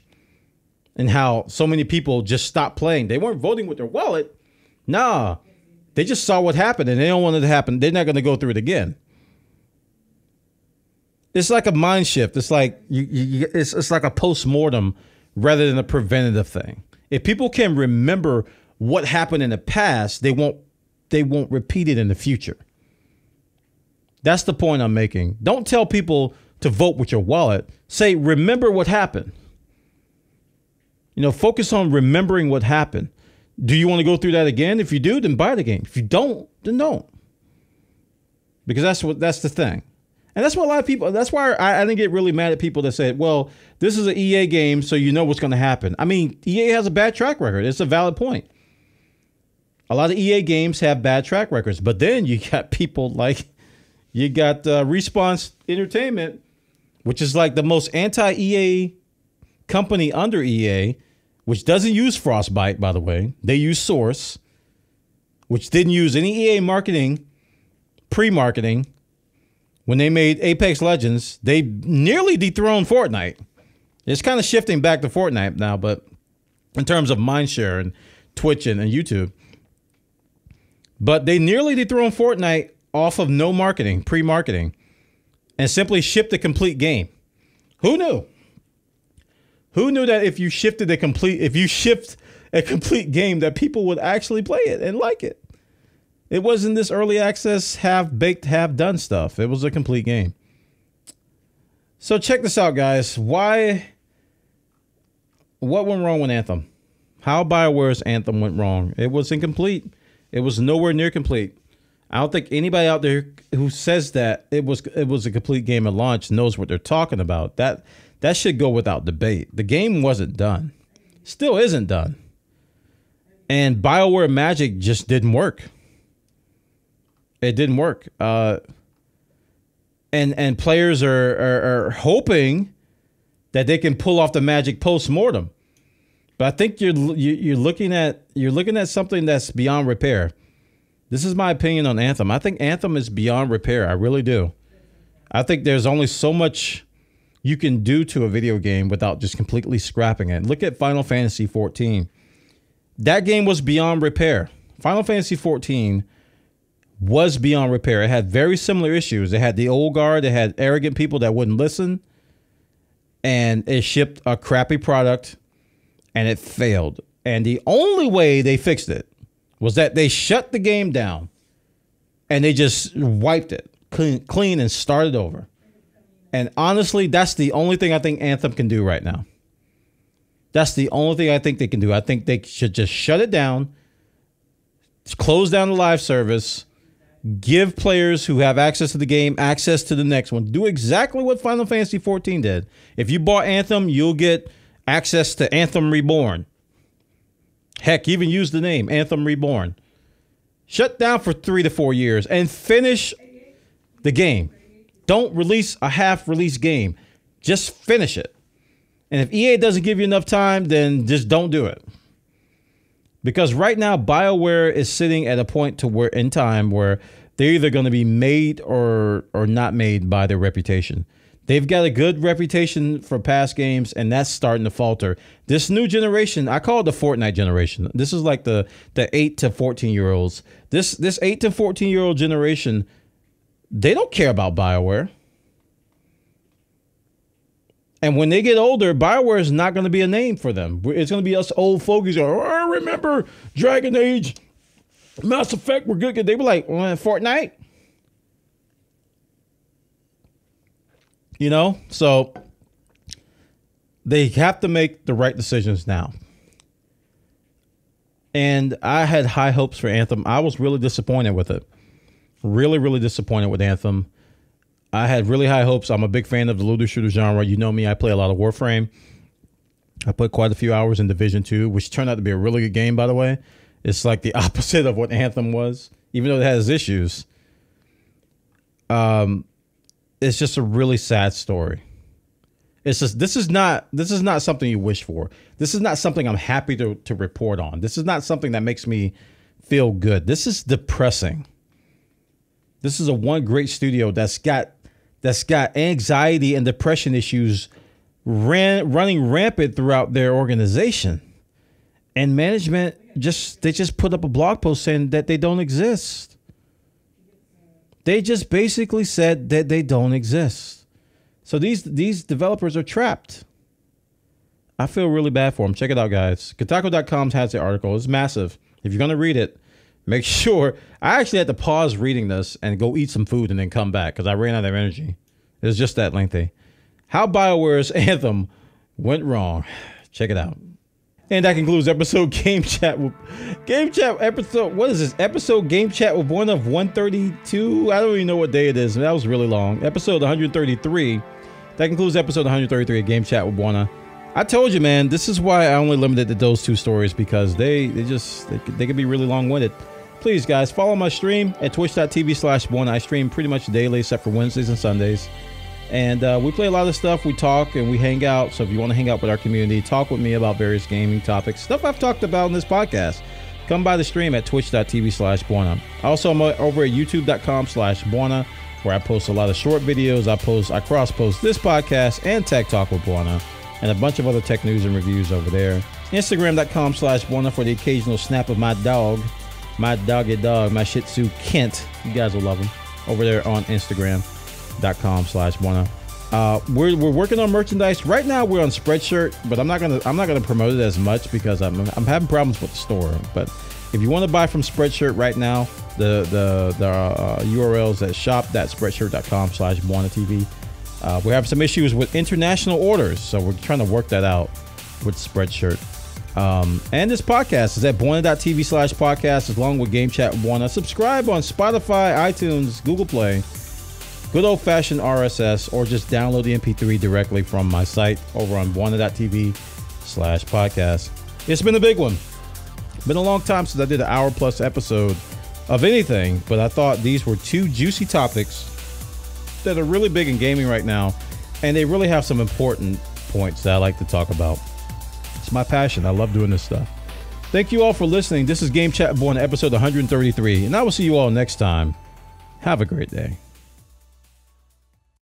and how so many people just stopped playing. They weren't voting with their wallet. Nah, they just saw what happened and they don't want it to happen. They're not going to go through it again. It's like a mind shift. It's like you, you it's, it's like a post mortem rather than a preventative thing. If people can remember what happened in the past, they won't they won't repeat it in the future. That's the point I'm making. Don't tell people to vote with your wallet. Say remember what happened. You know, focus on remembering what happened. Do you want to go through that again? If you do, then buy the game. If you don't, then don't. Because that's what that's the thing. And that's what a lot of people that's why I, I didn't get really mad at people that said, well, this is an EA game, so you know what's gonna happen. I mean, EA has a bad track record. It's a valid point. A lot of EA games have bad track records, but then you got people like you got uh, Respawn Entertainment, which is like the most anti EA company under EA, which doesn't use Frostbite, by the way. They use Source, which didn't use any EA marketing, pre marketing. When they made Apex Legends, they nearly dethroned Fortnite. It's kind of shifting back to Fortnite now, but in terms of mindshare and Twitch and, and YouTube. But they nearly dethroned Fortnite off of no marketing, pre marketing, and simply shipped a complete game. Who knew? Who knew that if you shifted a complete, if you shipped a complete game, that people would actually play it and like it? It wasn't this early access, half baked, half done stuff. It was a complete game. So check this out, guys. Why? What went wrong with Anthem? How Bioware's Anthem went wrong? It was incomplete. It was nowhere near complete. I don't think anybody out there who says that it was it was a complete game at launch knows what they're talking about. That that should go without debate. The game wasn't done. Still isn't done. And BioWare Magic just didn't work. It didn't work. Uh, and and players are, are, are hoping that they can pull off the magic post mortem. But I think you're you're looking at you're looking at something that's beyond repair. This is my opinion on Anthem. I think Anthem is beyond repair. I really do. I think there's only so much you can do to a video game without just completely scrapping it. Look at Final Fantasy 14. That game was beyond repair. Final Fantasy 14 was beyond repair. It had very similar issues. It had the old guard, it had arrogant people that wouldn't listen, and it shipped a crappy product and it failed. And the only way they fixed it was that they shut the game down and they just wiped it clean, clean and started over. And honestly, that's the only thing I think Anthem can do right now. That's the only thing I think they can do. I think they should just shut it down, close down the live service, give players who have access to the game access to the next one. Do exactly what Final Fantasy 14 did. If you bought Anthem, you'll get access to Anthem Reborn. Heck, even use the name Anthem Reborn. Shut down for three to four years and finish the game. Don't release a half release game. Just finish it. And if EA doesn't give you enough time, then just don't do it. Because right now, BioWare is sitting at a point to where in time where they're either going to be made or or not made by their reputation. They've got a good reputation for past games, and that's starting to falter. This new generation, I call it the Fortnite generation. This is like the the eight to fourteen year olds. This this eight to fourteen year old generation, they don't care about Bioware. And when they get older, Bioware is not going to be a name for them. It's going to be us old fogies. Going, oh, I remember Dragon Age, Mass Effect were good. They were like, well, Fortnite. You know, so they have to make the right decisions now. And I had high hopes for Anthem. I was really disappointed with it. Really, really disappointed with Anthem. I had really high hopes. I'm a big fan of the looter shooter genre. You know me, I play a lot of Warframe. I put quite a few hours in Division 2, which turned out to be a really good game, by the way. It's like the opposite of what Anthem was, even though it has issues. Um, it's just a really sad story. It's just this is not this is not something you wish for. This is not something I'm happy to to report on. This is not something that makes me feel good. This is depressing. This is a one great studio that's got that's got anxiety and depression issues ran, running rampant throughout their organization. And management just they just put up a blog post saying that they don't exist. They just basically said that they don't exist. So these these developers are trapped. I feel really bad for them. Check it out, guys. Kotaku.com has the article. It's massive. If you're gonna read it, make sure. I actually had to pause reading this and go eat some food and then come back because I ran out of energy. It was just that lengthy. How BioWare's Anthem went wrong. Check it out. And that concludes episode Game Chat with Game Chat episode. What is this episode? Game Chat with one of 132. I don't even know what day it is. That was really long. Episode 133. That concludes episode 133 of Game Chat with Bwana. I told you, man. This is why I only limited to those two stories because they they just they, they can be really long winded. Please, guys, follow my stream at twitch.tv slash Bwana. I stream pretty much daily except for Wednesdays and Sundays. And uh, we play a lot of stuff. We talk and we hang out. So if you want to hang out with our community, talk with me about various gaming topics, stuff I've talked about in this podcast. Come by the stream at twitch.tv slash Bwana. Also, I'm over at youtube.com slash Bwana, where I post a lot of short videos. I post, I cross post this podcast and Tech Talk with Bwana, and a bunch of other tech news and reviews over there. Instagram.com slash Bwana for the occasional snap of my dog, my doggy dog, my Shih Tzu Kent. You guys will love him over there on Instagram com slash Bwana. Uh, we're, we're working on merchandise right now. We're on Spreadshirt, but I'm not gonna I'm not gonna promote it as much because I'm I'm having problems with the store. But if you want to buy from Spreadshirt right now, the the the uh, URLs at shop.spreadshirt.com slash Bwana TV. Uh, we have some issues with international orders, so we're trying to work that out with Spreadshirt. Um, and this podcast is at Bwana.tv slash podcast along with Game Chat Bwana. Subscribe on Spotify, iTunes, Google Play good old fashioned RSS, or just download the MP3 directly from my site over on Bwana.tv slash podcast. It's been a big one. Been a long time since I did an hour plus episode of anything, but I thought these were two juicy topics that are really big in gaming right now, and they really have some important points that I like to talk about. It's my passion. I love doing this stuff. Thank you all for listening. This is Game Chat Bwana, episode 133, and I will see you all next time. Have a great day.